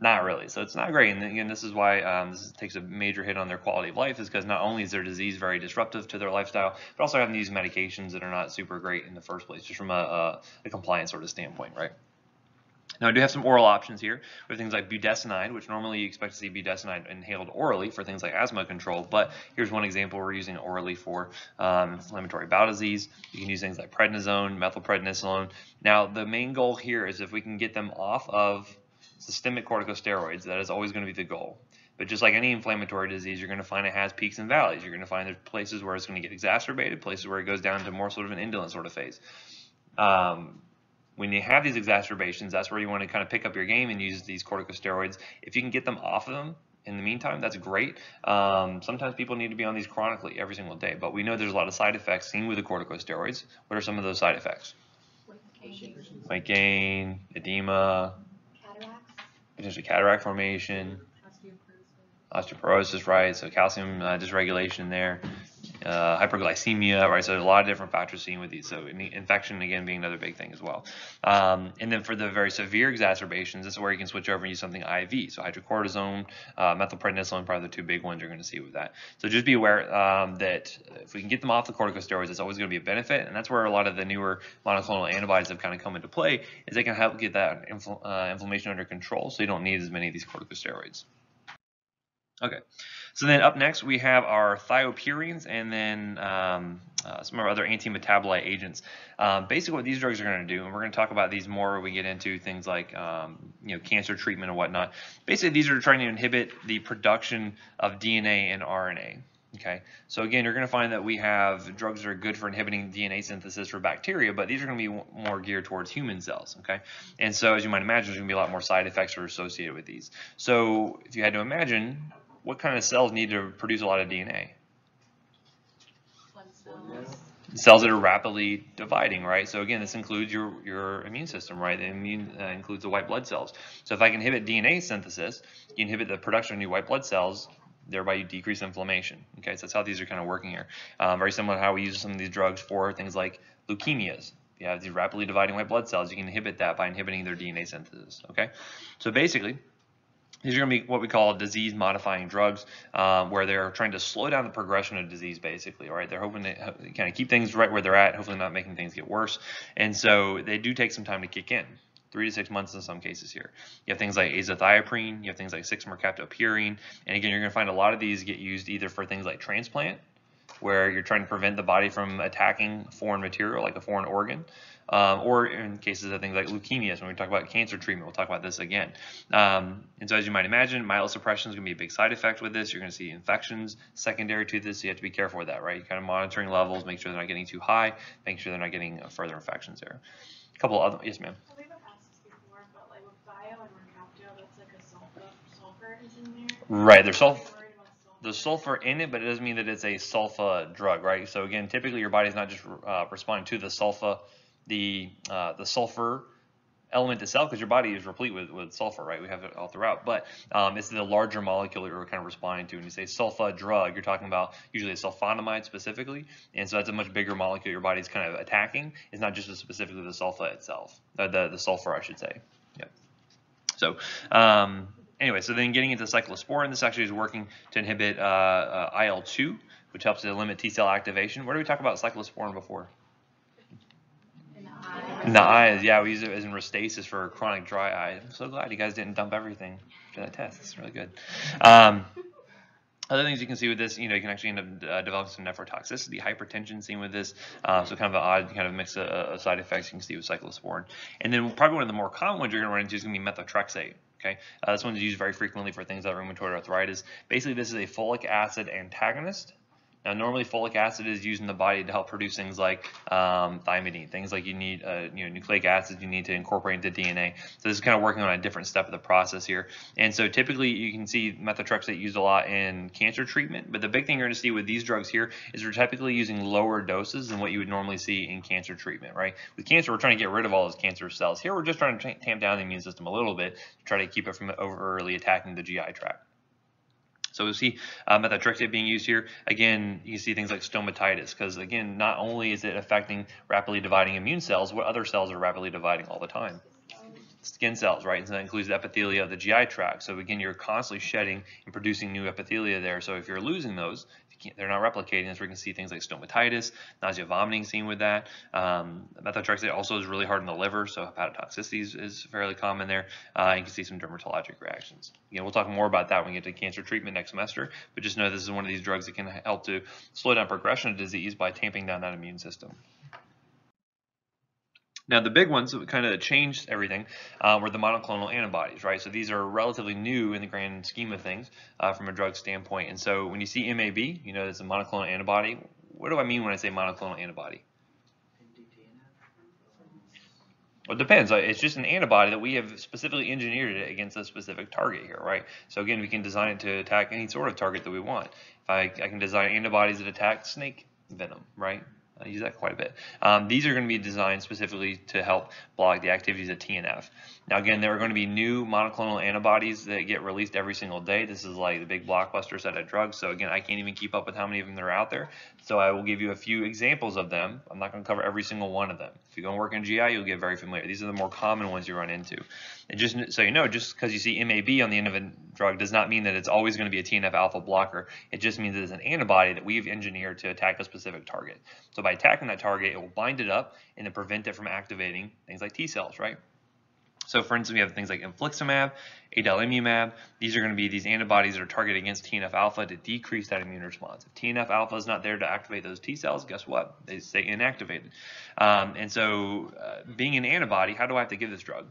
Not really. So it's not great. And again, this is why um, this takes a major hit on their quality of life is because not only is their disease very disruptive to their lifestyle, but also having these medications that are not super great in the first place, just from a, a, a compliance sort of standpoint, right? Now I do have some oral options here. Have things like budesonide, which normally you expect to see budesonide inhaled orally for things like asthma control, but here's one example we're using orally for um, inflammatory bowel disease. You can use things like prednisone, methylprednisolone. Now the main goal here is if we can get them off of systemic corticosteroids, that is always going to be the goal. But just like any inflammatory disease, you're going to find it has peaks and valleys. You're going to find there's places where it's going to get exacerbated, places where it goes down to more sort of an indolent sort of phase. Um, when you have these exacerbations, that's where you want to kind of pick up your game and use these corticosteroids. If you can get them off of them in the meantime, that's great. Um, sometimes people need to be on these chronically every single day, but we know there's a lot of side effects seen with the corticosteroids. What are some of those side effects? Weight gain, edema, Cataracts. potentially cataract formation, osteoporosis, right? So calcium uh, dysregulation there uh, hyperglycemia, right? So there's a lot of different factors seen with these. So infection, again, being another big thing as well. Um, and then for the very severe exacerbations, this is where you can switch over and use something IV. So hydrocortisone, uh, methylprednisolone, probably the two big ones you're going to see with that. So just be aware um, that if we can get them off the corticosteroids, it's always going to be a benefit. And that's where a lot of the newer monoclonal antibodies have kind of come into play, is they can help get that infl uh, inflammation under control. So you don't need as many of these corticosteroids. Okay, so then up next we have our thiopurines and then um, uh, some of our other anti-metabolite agents. Um, basically what these drugs are going to do, and we're going to talk about these more when we get into things like um, you know cancer treatment and whatnot. Basically these are trying to inhibit the production of DNA and RNA. Okay, so again, you're going to find that we have drugs that are good for inhibiting DNA synthesis for bacteria, but these are going to be more geared towards human cells. Okay, and so as you might imagine, there's going to be a lot more side effects that are associated with these. So if you had to imagine, what kind of cells need to produce a lot of DNA? Blood cells. cells that are rapidly dividing, right? So again, this includes your, your immune system, right? The immune uh, includes the white blood cells. So if I can inhibit DNA synthesis, you inhibit the production of new white blood cells, thereby you decrease inflammation. Okay, so that's how these are kind of working here. Um, very similar to how we use some of these drugs for things like leukemias. If you have these rapidly dividing white blood cells, you can inhibit that by inhibiting their DNA synthesis. Okay, so basically, these are going to be what we call disease modifying drugs, um, where they're trying to slow down the progression of disease, basically, all right? They're hoping to kind of keep things right where they're at, hopefully not making things get worse. And so they do take some time to kick in, three to six months in some cases here. You have things like azathioprine, you have things like 6-mercaptopurine, and again, you're going to find a lot of these get used either for things like transplant, where you're trying to prevent the body from attacking foreign material like a foreign organ, um, or in cases of things like leukemias, when we talk about cancer treatment, we'll talk about this again. Um, and so as you might imagine, myelosuppression is going to be a big side effect with this. You're going to see infections secondary to this, so you have to be careful with that, right? You're kind of monitoring levels, make sure they're not getting too high, make sure they're not getting uh, further infections there. A couple other, yes ma'am. I believe I've asked this before, but like with thio and mercapto, that's like a sulfur, sulfur is in there. Right, there's Are you sulf worried about sulfur? there's sulfur in it, but it doesn't mean that it's a sulfa drug, right? So again, typically your body's not just uh, responding to the sulfa, the uh, the sulfur element itself, because your body is replete with, with sulfur, right? We have it all throughout, but um, it's the larger molecule you're kind of responding to. When you say sulfa drug, you're talking about usually a sulfonamide specifically, and so that's a much bigger molecule your body's kind of attacking. It's not just specifically the sulfa itself, uh, the the sulfur, I should say. Yep. So. Um, anyway, so then getting into cyclosporin, this actually is working to inhibit uh, uh, IL-2, which helps to limit T cell activation. Where did we talk about cyclosporin before? In the eyes, yeah, we use it as in Restasis for chronic dry eye. I'm so glad you guys didn't dump everything for that test. It's really good. Um, other things you can see with this, you know, you can actually end up uh, developing some nephrotoxicity, hypertension seen with this. Uh, so kind of an odd kind of mix of, of side effects you can see with cyclosporin. And then probably one of the more common ones you're going to run into is going to be methotrexate. Okay, uh, this one's used very frequently for things like rheumatoid arthritis. Basically, this is a folic acid antagonist. Now, normally folic acid is used in the body to help produce things like um, thymidine, things like you need, uh, you know, nucleic acids you need to incorporate into DNA. So this is kind of working on a different step of the process here. And so typically you can see methotrexate used a lot in cancer treatment, but the big thing you're going to see with these drugs here is we're typically using lower doses than what you would normally see in cancer treatment, right? With cancer, we're trying to get rid of all those cancer cells. Here, we're just trying to tamp down the immune system a little bit to try to keep it from overly attacking the GI tract. So we see uh, methotrexate being used here. Again, you see things like stomatitis because again, not only is it affecting rapidly dividing immune cells, what other cells are rapidly dividing all the time? Skin cells, right? And so that includes the epithelia of the GI tract. So again, you're constantly shedding and producing new epithelia there. So if you're losing those, they're not replicating. Where you can see things like stomatitis, nausea, vomiting seen with that. Um, methotrexate also is really hard on the liver, so hepatotoxicity is, is fairly common there. Uh, you can see some dermatologic reactions. Again, we'll talk more about that when we get to cancer treatment next semester, but just know this is one of these drugs that can help to slow down progression of disease by tamping down that immune system. Now, the big ones that kind of changed everything uh, were the monoclonal antibodies, right? So these are relatively new in the grand scheme of things uh, from a drug standpoint. And so when you see MAB, you know it's a monoclonal antibody. What do I mean when I say monoclonal antibody? Well, it depends. Uh, It's just an antibody that we have specifically engineered it against a specific target here, right? So again, we can design it to attack any sort of target that we want. If I, I can design antibodies that attack snake venom, right? I use that quite a bit. Um, these are going to be designed specifically to help block the activities of TNF. Now, again, there are going to be new monoclonal antibodies that get released every single day. This is like the big blockbuster set of drugs. So, again, I can't even keep up with how many of them there are out there. So, I will give you a few examples of them. I'm not going to cover every single one of them. If you go and work in GI, you'll get very familiar. These are the more common ones you run into. And just so you know, just because you see MAB on the end of a drug does not mean that it's always going to be a TNF alpha blocker. It just means it's an antibody that we've engineered to attack a specific target. So by attacking that target, it will bind it up and then prevent it from activating things like T cells, right? So for instance, we have things like infliximab, adalimumab. These are going to be these antibodies that are targeted against TNF alpha to decrease that immune response. If TNF alpha is not there to activate those T cells, guess what? They stay inactivated. Um, and so uh, being an antibody, how do I have to give this drug?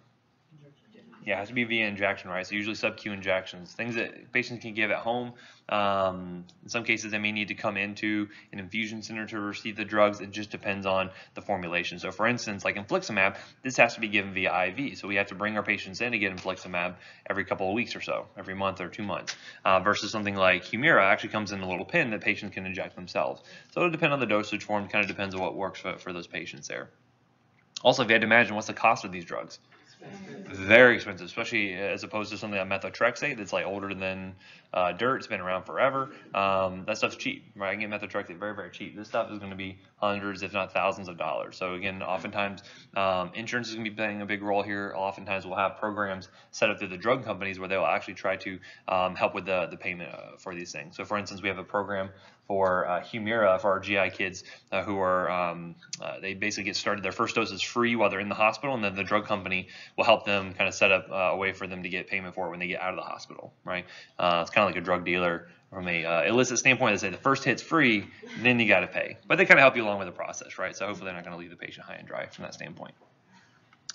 Yeah, it has to be via injection, right? So usually sub-Q injections, things that patients can give at home. Um, in some cases, they may need to come into an infusion center to receive the drugs. It just depends on the formulation. So for instance, like infliximab, this has to be given via IV. So we have to bring our patients in to get infliximab every couple of weeks or so, every month or two months, uh, versus something like Humira actually comes in a little pin that patients can inject themselves. So it'll depend on the dosage form, kind of depends on what works for, for those patients there. Also, if you had to imagine, what's the cost of these drugs? Very expensive, especially as opposed to something like methotrexate that's like older than uh, dirt. It's been around forever. Um, that stuff's cheap, right? I can get methotrexate very, very cheap. This stuff is going to be hundreds, if not thousands of dollars. So again, oftentimes um, insurance is going to be playing a big role here. Oftentimes we'll have programs set up through the drug companies where they'll actually try to um, help with the, the payment uh, for these things. So for instance, we have a program for uh, Humira for our GI kids uh, who are um, uh, they basically get started their first dose is free while they're in the hospital, and then the drug company will help them kind of set up uh, a way for them to get payment for it when they get out of the hospital, right? Uh, it's kind of like a drug dealer from a uh, illicit standpoint. They say the first hit's free, then you got to pay, but they kind of help you along with the process, right? So hopefully they're not going to leave the patient high and dry from that standpoint.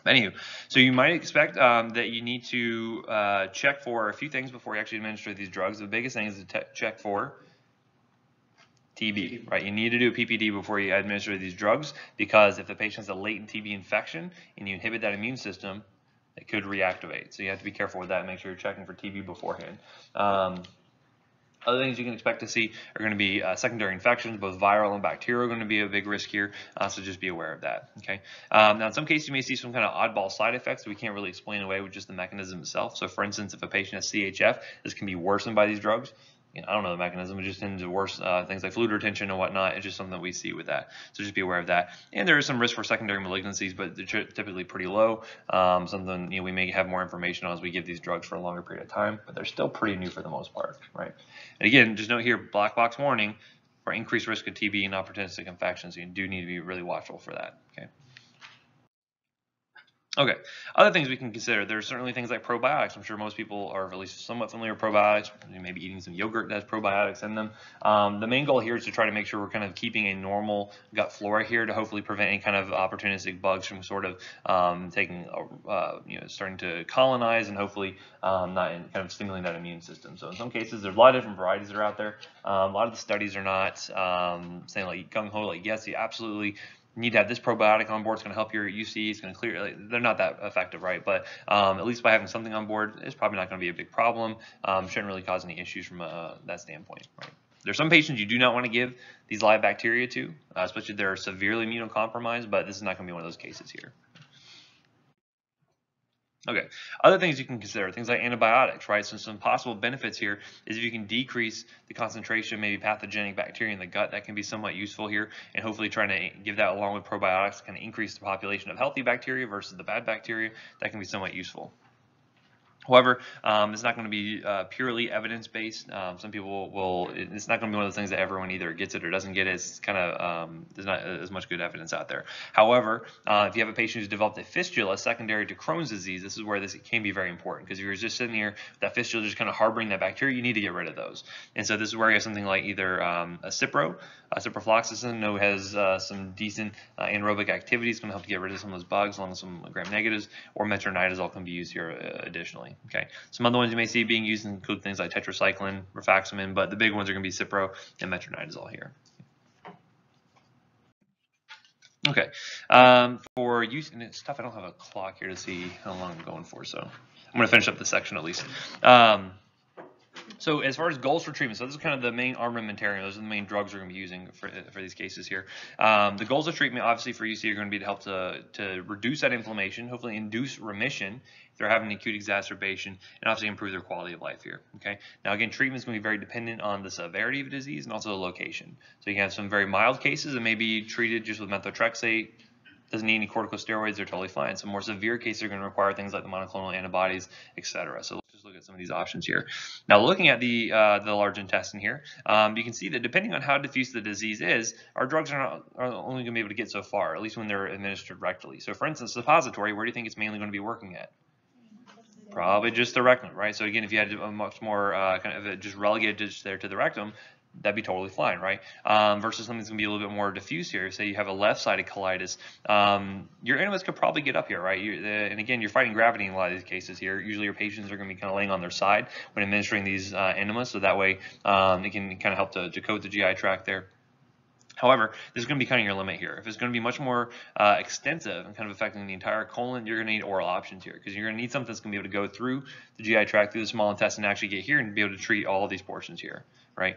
Anywho, so you might expect um, that you need to uh, check for a few things before you actually administer these drugs. The biggest thing is to check for TB, right? You need to do a PPD before you administer these drugs because if the patient has a latent TB infection and you inhibit that immune system, it could reactivate. So you have to be careful with that make sure you're checking for TB beforehand. Um, other things you can expect to see are going to be uh, secondary infections, both viral and bacterial are going to be a big risk here, uh, so just be aware of that, okay? Um, now, in some cases, you may see some kind of oddball side effects that we can't really explain away with just the mechanism itself. So, for instance, if a patient has CHF, this can be worsened by these drugs you know, I don't know the mechanism, it just tends to worse uh, things like fluid retention and whatnot. It's just something that we see with that. So just be aware of that. And there is some risk for secondary malignancies, but they're typically pretty low. Um, something you know, we may have more information on as we give these drugs for a longer period of time, but they're still pretty new for the most part, right? And again, just note here, black box warning for increased risk of TB and opportunistic infections. You do need to be really watchful for that, okay? Okay, other things we can consider. There's certainly things like probiotics. I'm sure most people are at least somewhat familiar with probiotics. Maybe eating some yogurt that has probiotics in them. Um, the main goal here is to try to make sure we're kind of keeping a normal gut flora here to hopefully prevent any kind of opportunistic bugs from sort of um, taking, uh, you know, starting to colonize and hopefully um, not in, kind of stimulating that immune system. So in some cases, there's a lot of different varieties that are out there. Um, a lot of the studies are not um, saying like gung ho, like yes, you absolutely need to have this probiotic on board. It's going to help your UC. It's going to clear. Like, they're not that effective, right? But um, at least by having something on board, it's probably not going to be a big problem. Um, shouldn't really cause any issues from uh, that standpoint, right? There's some patients you do not want to give these live bacteria to, uh, especially if they're severely immunocompromised. But this is not going to be one of those cases here. Okay, other things you can consider, things like antibiotics, right? So some possible benefits here is if you can decrease the concentration, of maybe pathogenic bacteria in the gut, that can be somewhat useful here. And hopefully trying to give that along with probiotics can increase the population of healthy bacteria versus the bad bacteria. That can be somewhat useful. However, um, it's not going to be uh, purely evidence-based. Um, some people will, it's not going to be one of those things that everyone either gets it or doesn't get it. It's kind of, um, there's not as much good evidence out there. However, uh, if you have a patient who's developed a fistula secondary to Crohn's disease, this is where this can be very important because if you're just sitting here, that fistula is just kind of harboring that bacteria, you need to get rid of those. And so this is where you have something like either um, a Cipro, ciprofloxacin, know has uh, some decent uh, anaerobic activity. It's going to help to get rid of some of those bugs along with some gram negatives, or metronidazole can be used here uh, additionally. Okay, some other ones you may see being used include things like tetracycline, rifaximin, but the big ones are going to be Cipro and metronidazole here. Okay, um, for use, and it's tough, I don't have a clock here to see how long I'm going for, so I'm going to finish up this section at least. Um, so as far as goals for treatment, so this is kind of the main armamentarium. Those are the main drugs we're going to be using for, for these cases here. Um, the goals of treatment, obviously, for UC are going to be to help to, to reduce that inflammation, hopefully induce remission if they're having an acute exacerbation, and obviously improve their quality of life here. Okay. Now, again, treatment is going to be very dependent on the severity of the disease and also the location. So you can have some very mild cases that may be treated just with methotrexate, doesn't need any corticosteroids, they're totally fine. Some more severe cases are going to require things like the monoclonal antibodies, etc. So at some of these options here. Now, looking at the uh, the large intestine here, um, you can see that depending on how diffuse the disease is, our drugs are, not, are only going to be able to get so far, at least when they're administered rectally. So, for instance, suppository, where do you think it's mainly going to be working at? Probably just the rectum, right? So again, if you had a much more uh, kind of just relegated just there to the rectum, that'd be totally fine, right? Um, versus something that's gonna be a little bit more diffuse here. Say you have a left-sided colitis, um, your enemas could probably get up here, right? You, the, and again, you're fighting gravity in a lot of these cases here. Usually your patients are gonna be kind of laying on their side when administering these uh, enemas, so that way um, it can kind of help to, to coat the GI tract there. However, this is going to be kind of your limit here. If it's going to be much more uh, extensive and kind of affecting the entire colon, you're going to need oral options here because you're going to need something that's going to be able to go through the GI tract, through the small intestine, and actually get here and be able to treat all these portions here, right?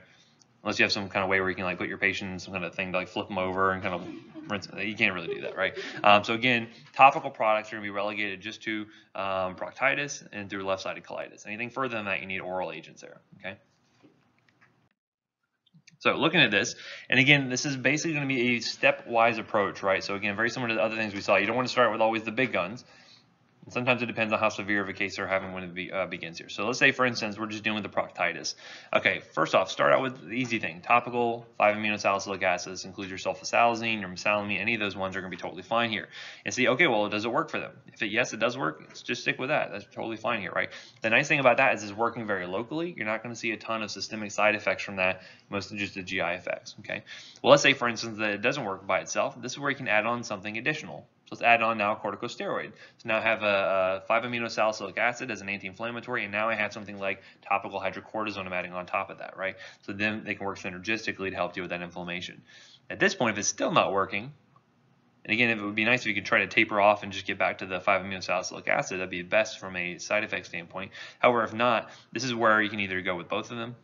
Unless you have some kind of way where you can like put your patient in some kind of thing to like flip them over and kind of rinse. You can't really do that, right? Um, so again, topical products are going to be relegated just to um, proctitis and through left-sided colitis. Anything further than that, you need oral agents there, okay? So looking at this, and again, this is basically going to be a stepwise approach, right? So again, very similar to the other things we saw. You don't want to start with always the big guns. And sometimes it depends on how severe of a case they're having when it be, uh, begins here. So let's say, for instance, we're just dealing with the proctitis. Okay, first off, start out with the easy thing. Topical 5-aminosalicylic acids include your sulfasalazine, your mesalamine, any of those ones are going to be totally fine here. And see, okay, well, does it work for them? If it, yes, it does work, just stick with that. That's totally fine here, right? The nice thing about that is it's working very locally. You're not going to see a ton of systemic side effects from that, mostly just the GI effects, okay? Well, let's say, for instance, that it doesn't work by itself. This is where you can add on something additional. Let's add on now a corticosteroid. So now I have a, a 5-aminosalicylic acid as an anti-inflammatory, and now I have something like topical hydrocortisone I'm adding on top of that, right? So then they can work synergistically to help deal with that inflammation. At this point, if it's still not working, and again, it would be nice if you could try to taper off and just get back to the 5-aminosalicylic acid. That'd be best from a side effect standpoint. However, if not, this is where you can either go with both of them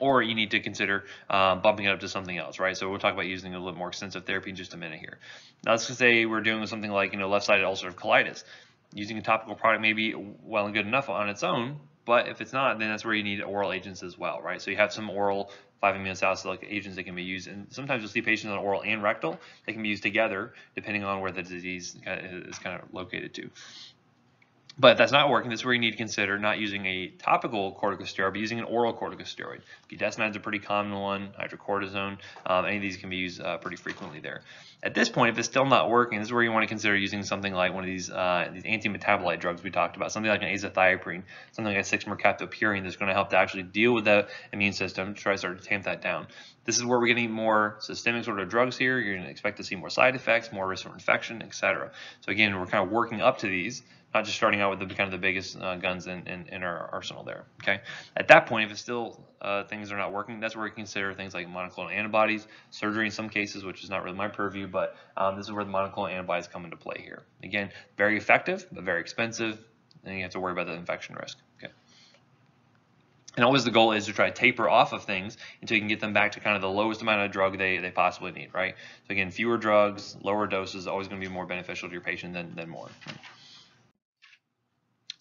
or you need to consider um, bumping it up to something else, right? So we'll talk about using a little more extensive therapy in just a minute here. Now let's say we're doing something like, you know, left-sided ulcerative colitis. Using a topical product may be well and good enough on its own, but if it's not, then that's where you need oral agents as well, right? So you have some oral 5-aminosalicylic agents that can be used, and sometimes you'll see patients on oral and rectal. They can be used together depending on where the disease is kind of located to. But if that's not working, this is where you need to consider not using a topical corticosteroid, but using an oral corticosteroid. Budesonide is a pretty common one, hydrocortisone, um, any of these can be used uh, pretty frequently there. At this point, if it's still not working, this is where you want to consider using something like one of these, uh, these anti-metabolite drugs we talked about, something like an azathioprine, something like a 6-mercaptopurine that's going to help to actually deal with the immune system, try to start to tamp that down. This is where we're getting more systemic sort of drugs here. You're going to expect to see more side effects, more risk for infection, etc. So again, we're kind of working up to these not just starting out with the kind of the biggest uh, guns in, in, in, our arsenal there. Okay. At that point, if it's still uh, things are not working, that's where we consider things like monoclonal antibodies, surgery in some cases, which is not really my purview, but um, this is where the monoclonal antibodies come into play here. Again, very effective, but very expensive, and you have to worry about the infection risk. Okay. And always the goal is to try to taper off of things until you can get them back to kind of the lowest amount of drug they, they possibly need, right? So again, fewer drugs, lower doses, always going to be more beneficial to your patient than, than more.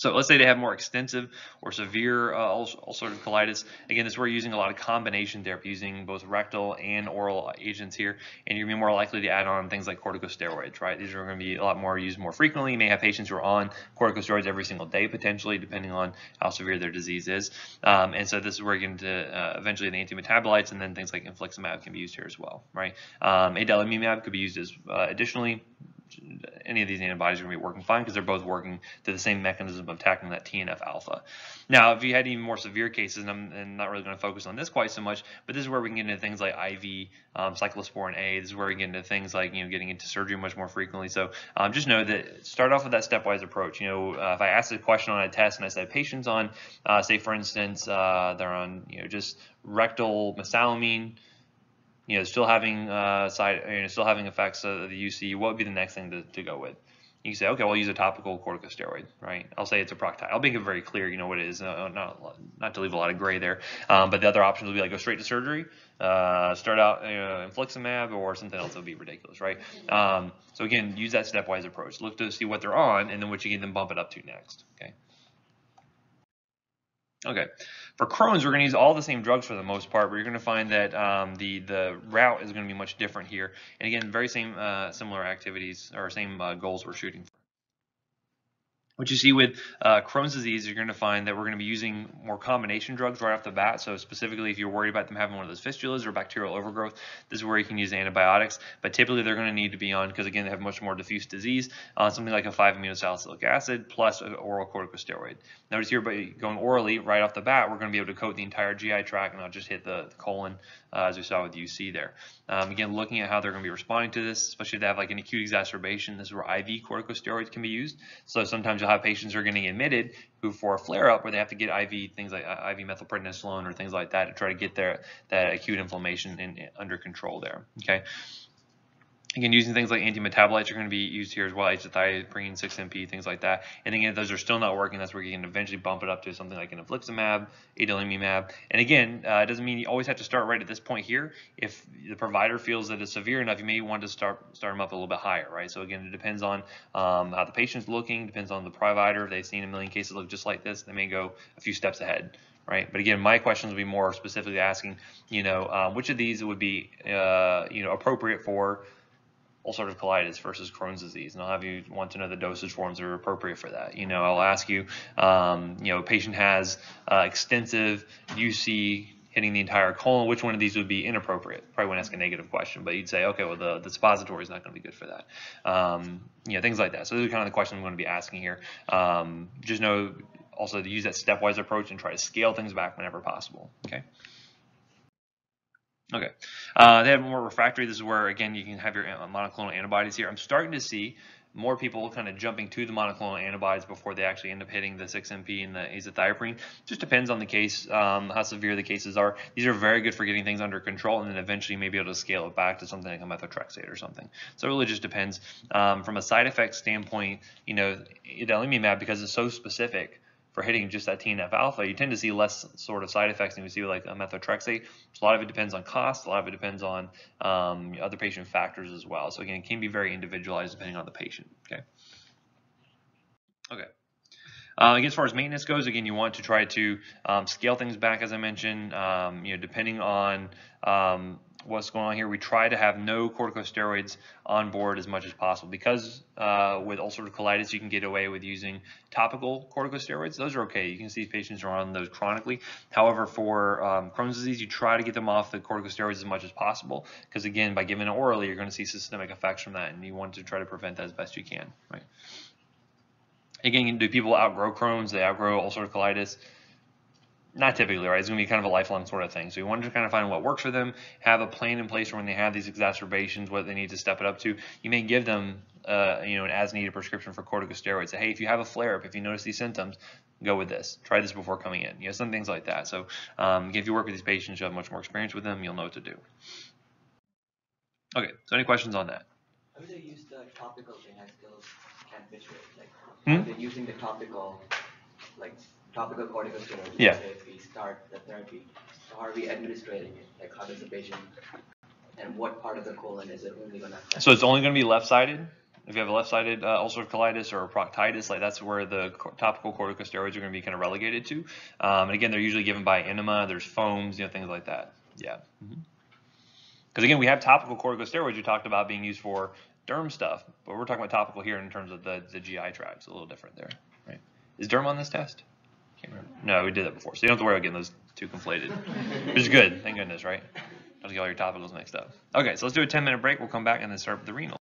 So let's say they have more extensive or severe uh, ulcerative colitis. Again, this you're using a lot of combination therapy, using both rectal and oral agents here, and you're going to be more likely to add on things like corticosteroids, right? These are going to be a lot more used more frequently. You may have patients who are on corticosteroids every single day, potentially, depending on how severe their disease is. Um, and so this is where you're going to uh, eventually the anti-metabolites, and then things like infliximab can be used here as well, right? Um, adalimumab could be used as uh, additionally any of these antibodies are going to be working fine because they're both working to the same mechanism of attacking that TNF alpha. Now, if you had even more severe cases, and I'm, and not really going to focus on this quite so much, but this is where we can get into things like IV um, cyclosporin A. This is where we get into things like you know getting into surgery much more frequently. So um, just know that start off with that stepwise approach. You know, uh, if I ask a question on a test and I said patients on, uh, say for instance, uh, they're on you know just rectal mesalamine you know, still having uh, side, you know, still having effects of the UC, what would be the next thing to, to go with? You can say, okay, well, use a topical corticosteroid, right? I'll say it's a proctite. I'll make it very clear, you know, what it is, uh, not, not to leave a lot of gray there. Um, but the other options will be like go straight to surgery, uh, start out you know, infliximab or something else that would be ridiculous, right? Um, so again, use that stepwise approach. Look to see what they're on and then what you can then bump it up to next, okay? Okay, for Crohn's, we're going to use all the same drugs for the most part, but you're going to find that um, the the route is going to be much different here. And again, very same uh, similar activities or same uh, goals we're shooting for. What you see with uh, Crohn's disease, you're going to find that we're going to be using more combination drugs right off the bat. So specifically, if you're worried about them having one of those fistulas or bacterial overgrowth, this is where you can use antibiotics. But typically, they're going to need to be on because again, they have much more diffuse disease. Uh, something like a 5-aminosalicylic acid plus an oral corticosteroid. Notice here, by going orally right off the bat, we're going to be able to coat the entire GI tract and not just hit the, the colon, uh, as we saw with UC there. Um, again, looking at how they're going to be responding to this, especially if they have like an acute exacerbation, this is where IV corticosteroids can be used. So sometimes you'll have patients who are getting admitted who for a flare-up where they have to get IV things like uh, IV methylprednisolone or things like that to try to get their that acute inflammation in, in- under control there. Okay. Again, using things like anti-metabolites are going to be used here as well, azathioprine, 6-MP, things like that. And again, if those are still not working, that's where you can eventually bump it up to something like an infliximab, adalimumab. And again, uh, it doesn't mean you always have to start right at this point here. If the provider feels that it's severe enough, you may want to start start them up a little bit higher, right? So again, it depends on um, how the patient's looking, depends on the provider. If they've seen a million cases look just like this, they may go a few steps ahead right? But again, my questions would be more specifically asking, you know, um, which of these would be, uh, you know, appropriate for ulcerative colitis versus Crohn's disease, and I'll have you want to know the dosage forms that are appropriate for that. You know, I'll ask you, um, you know, a patient has uh, extensive UC hitting the entire colon, which one of these would be inappropriate? Probably wouldn't ask a negative question, but you'd say, okay, well, the, the suppository is not going to be good for that. Um, you know, things like that. So those are kind of the questions I'm going to be asking here. Um, just know also to use that stepwise approach and try to scale things back whenever possible. Okay. Okay. Uh, they have more refractory. This is where again you can have your monoclonal antibodies here. I'm starting to see more people kind of jumping to the monoclonal antibodies before they actually end up hitting the 6-MP and the azathioprine. Just depends on the case, um, how severe the cases are. These are very good for getting things under control, and then eventually maybe able to scale it back to something like a methotrexate or something. So it really just depends. Um, from a side effect standpoint, you know, adalimumab because it's so specific for hitting just that TNF alpha, you tend to see less sort of side effects than we see with like a methotrexate. So a lot of it depends on cost, a lot of it depends on um, other patient factors as well. So again, it can be very individualized depending on the patient. Okay. Okay. Uh, again, as far as maintenance goes, again, you want to try to um, scale things back, as I mentioned. Um, you know, depending on um, what's going on here, we try to have no corticosteroids on board as much as possible because uh, with ulcerative colitis, you can get away with using topical corticosteroids. Those are okay. You can see patients are on those chronically. However, for um, Crohn's disease, you try to get them off the corticosteroids as much as possible because, again, by giving it orally, you're going to see systemic effects from that, and you want to try to prevent that as best you can, right? Again, do people outgrow Crohn's? They outgrow ulcerative colitis? Not typically, right? It's going to be kind of a lifelong sort of thing. So you want to kind of find what works for them, have a plan in place for when they have these exacerbations, what they need to step it up to. You may give them, uh, you know, an as-needed prescription for corticosteroids. Say, hey, if you have a flare-up, if you notice these symptoms, go with this. Try this before coming in. You know, some things like that. So um, if you work with these patients, you have much more experience with them, you'll know what to do. Okay, so any questions on that? How do they use the topical thing? I still can't picture. Like, Hmm? using the topical, like, topical corticosteroids? Yeah. If we start the therapy, so how are we administrating it? Like, how does the patient, and what part of the colon is it only gonna affect? So it's only going to be left-sided. If you have a left-sided uh, ulcerative colitis or a proctitis, like that's where the co- topical corticosteroids are going to be kind of relegated to. Um, and again, they're usually given by enema. There's foams, you know, things like that. Yeah. Because again, we have topical corticosteroids you talked about being used for derm stuff, but we're talking about topical here in terms of the, the GI tract. It's a little different there, right? Is derm on this test? Can't remember. No, we did that before, so you don't have to worry about getting those two conflated. Which is good, thank goodness, right? Don't get all your topicals mixed up. Okay, so let's do a 10 minute break. We'll come back and then start with the renal.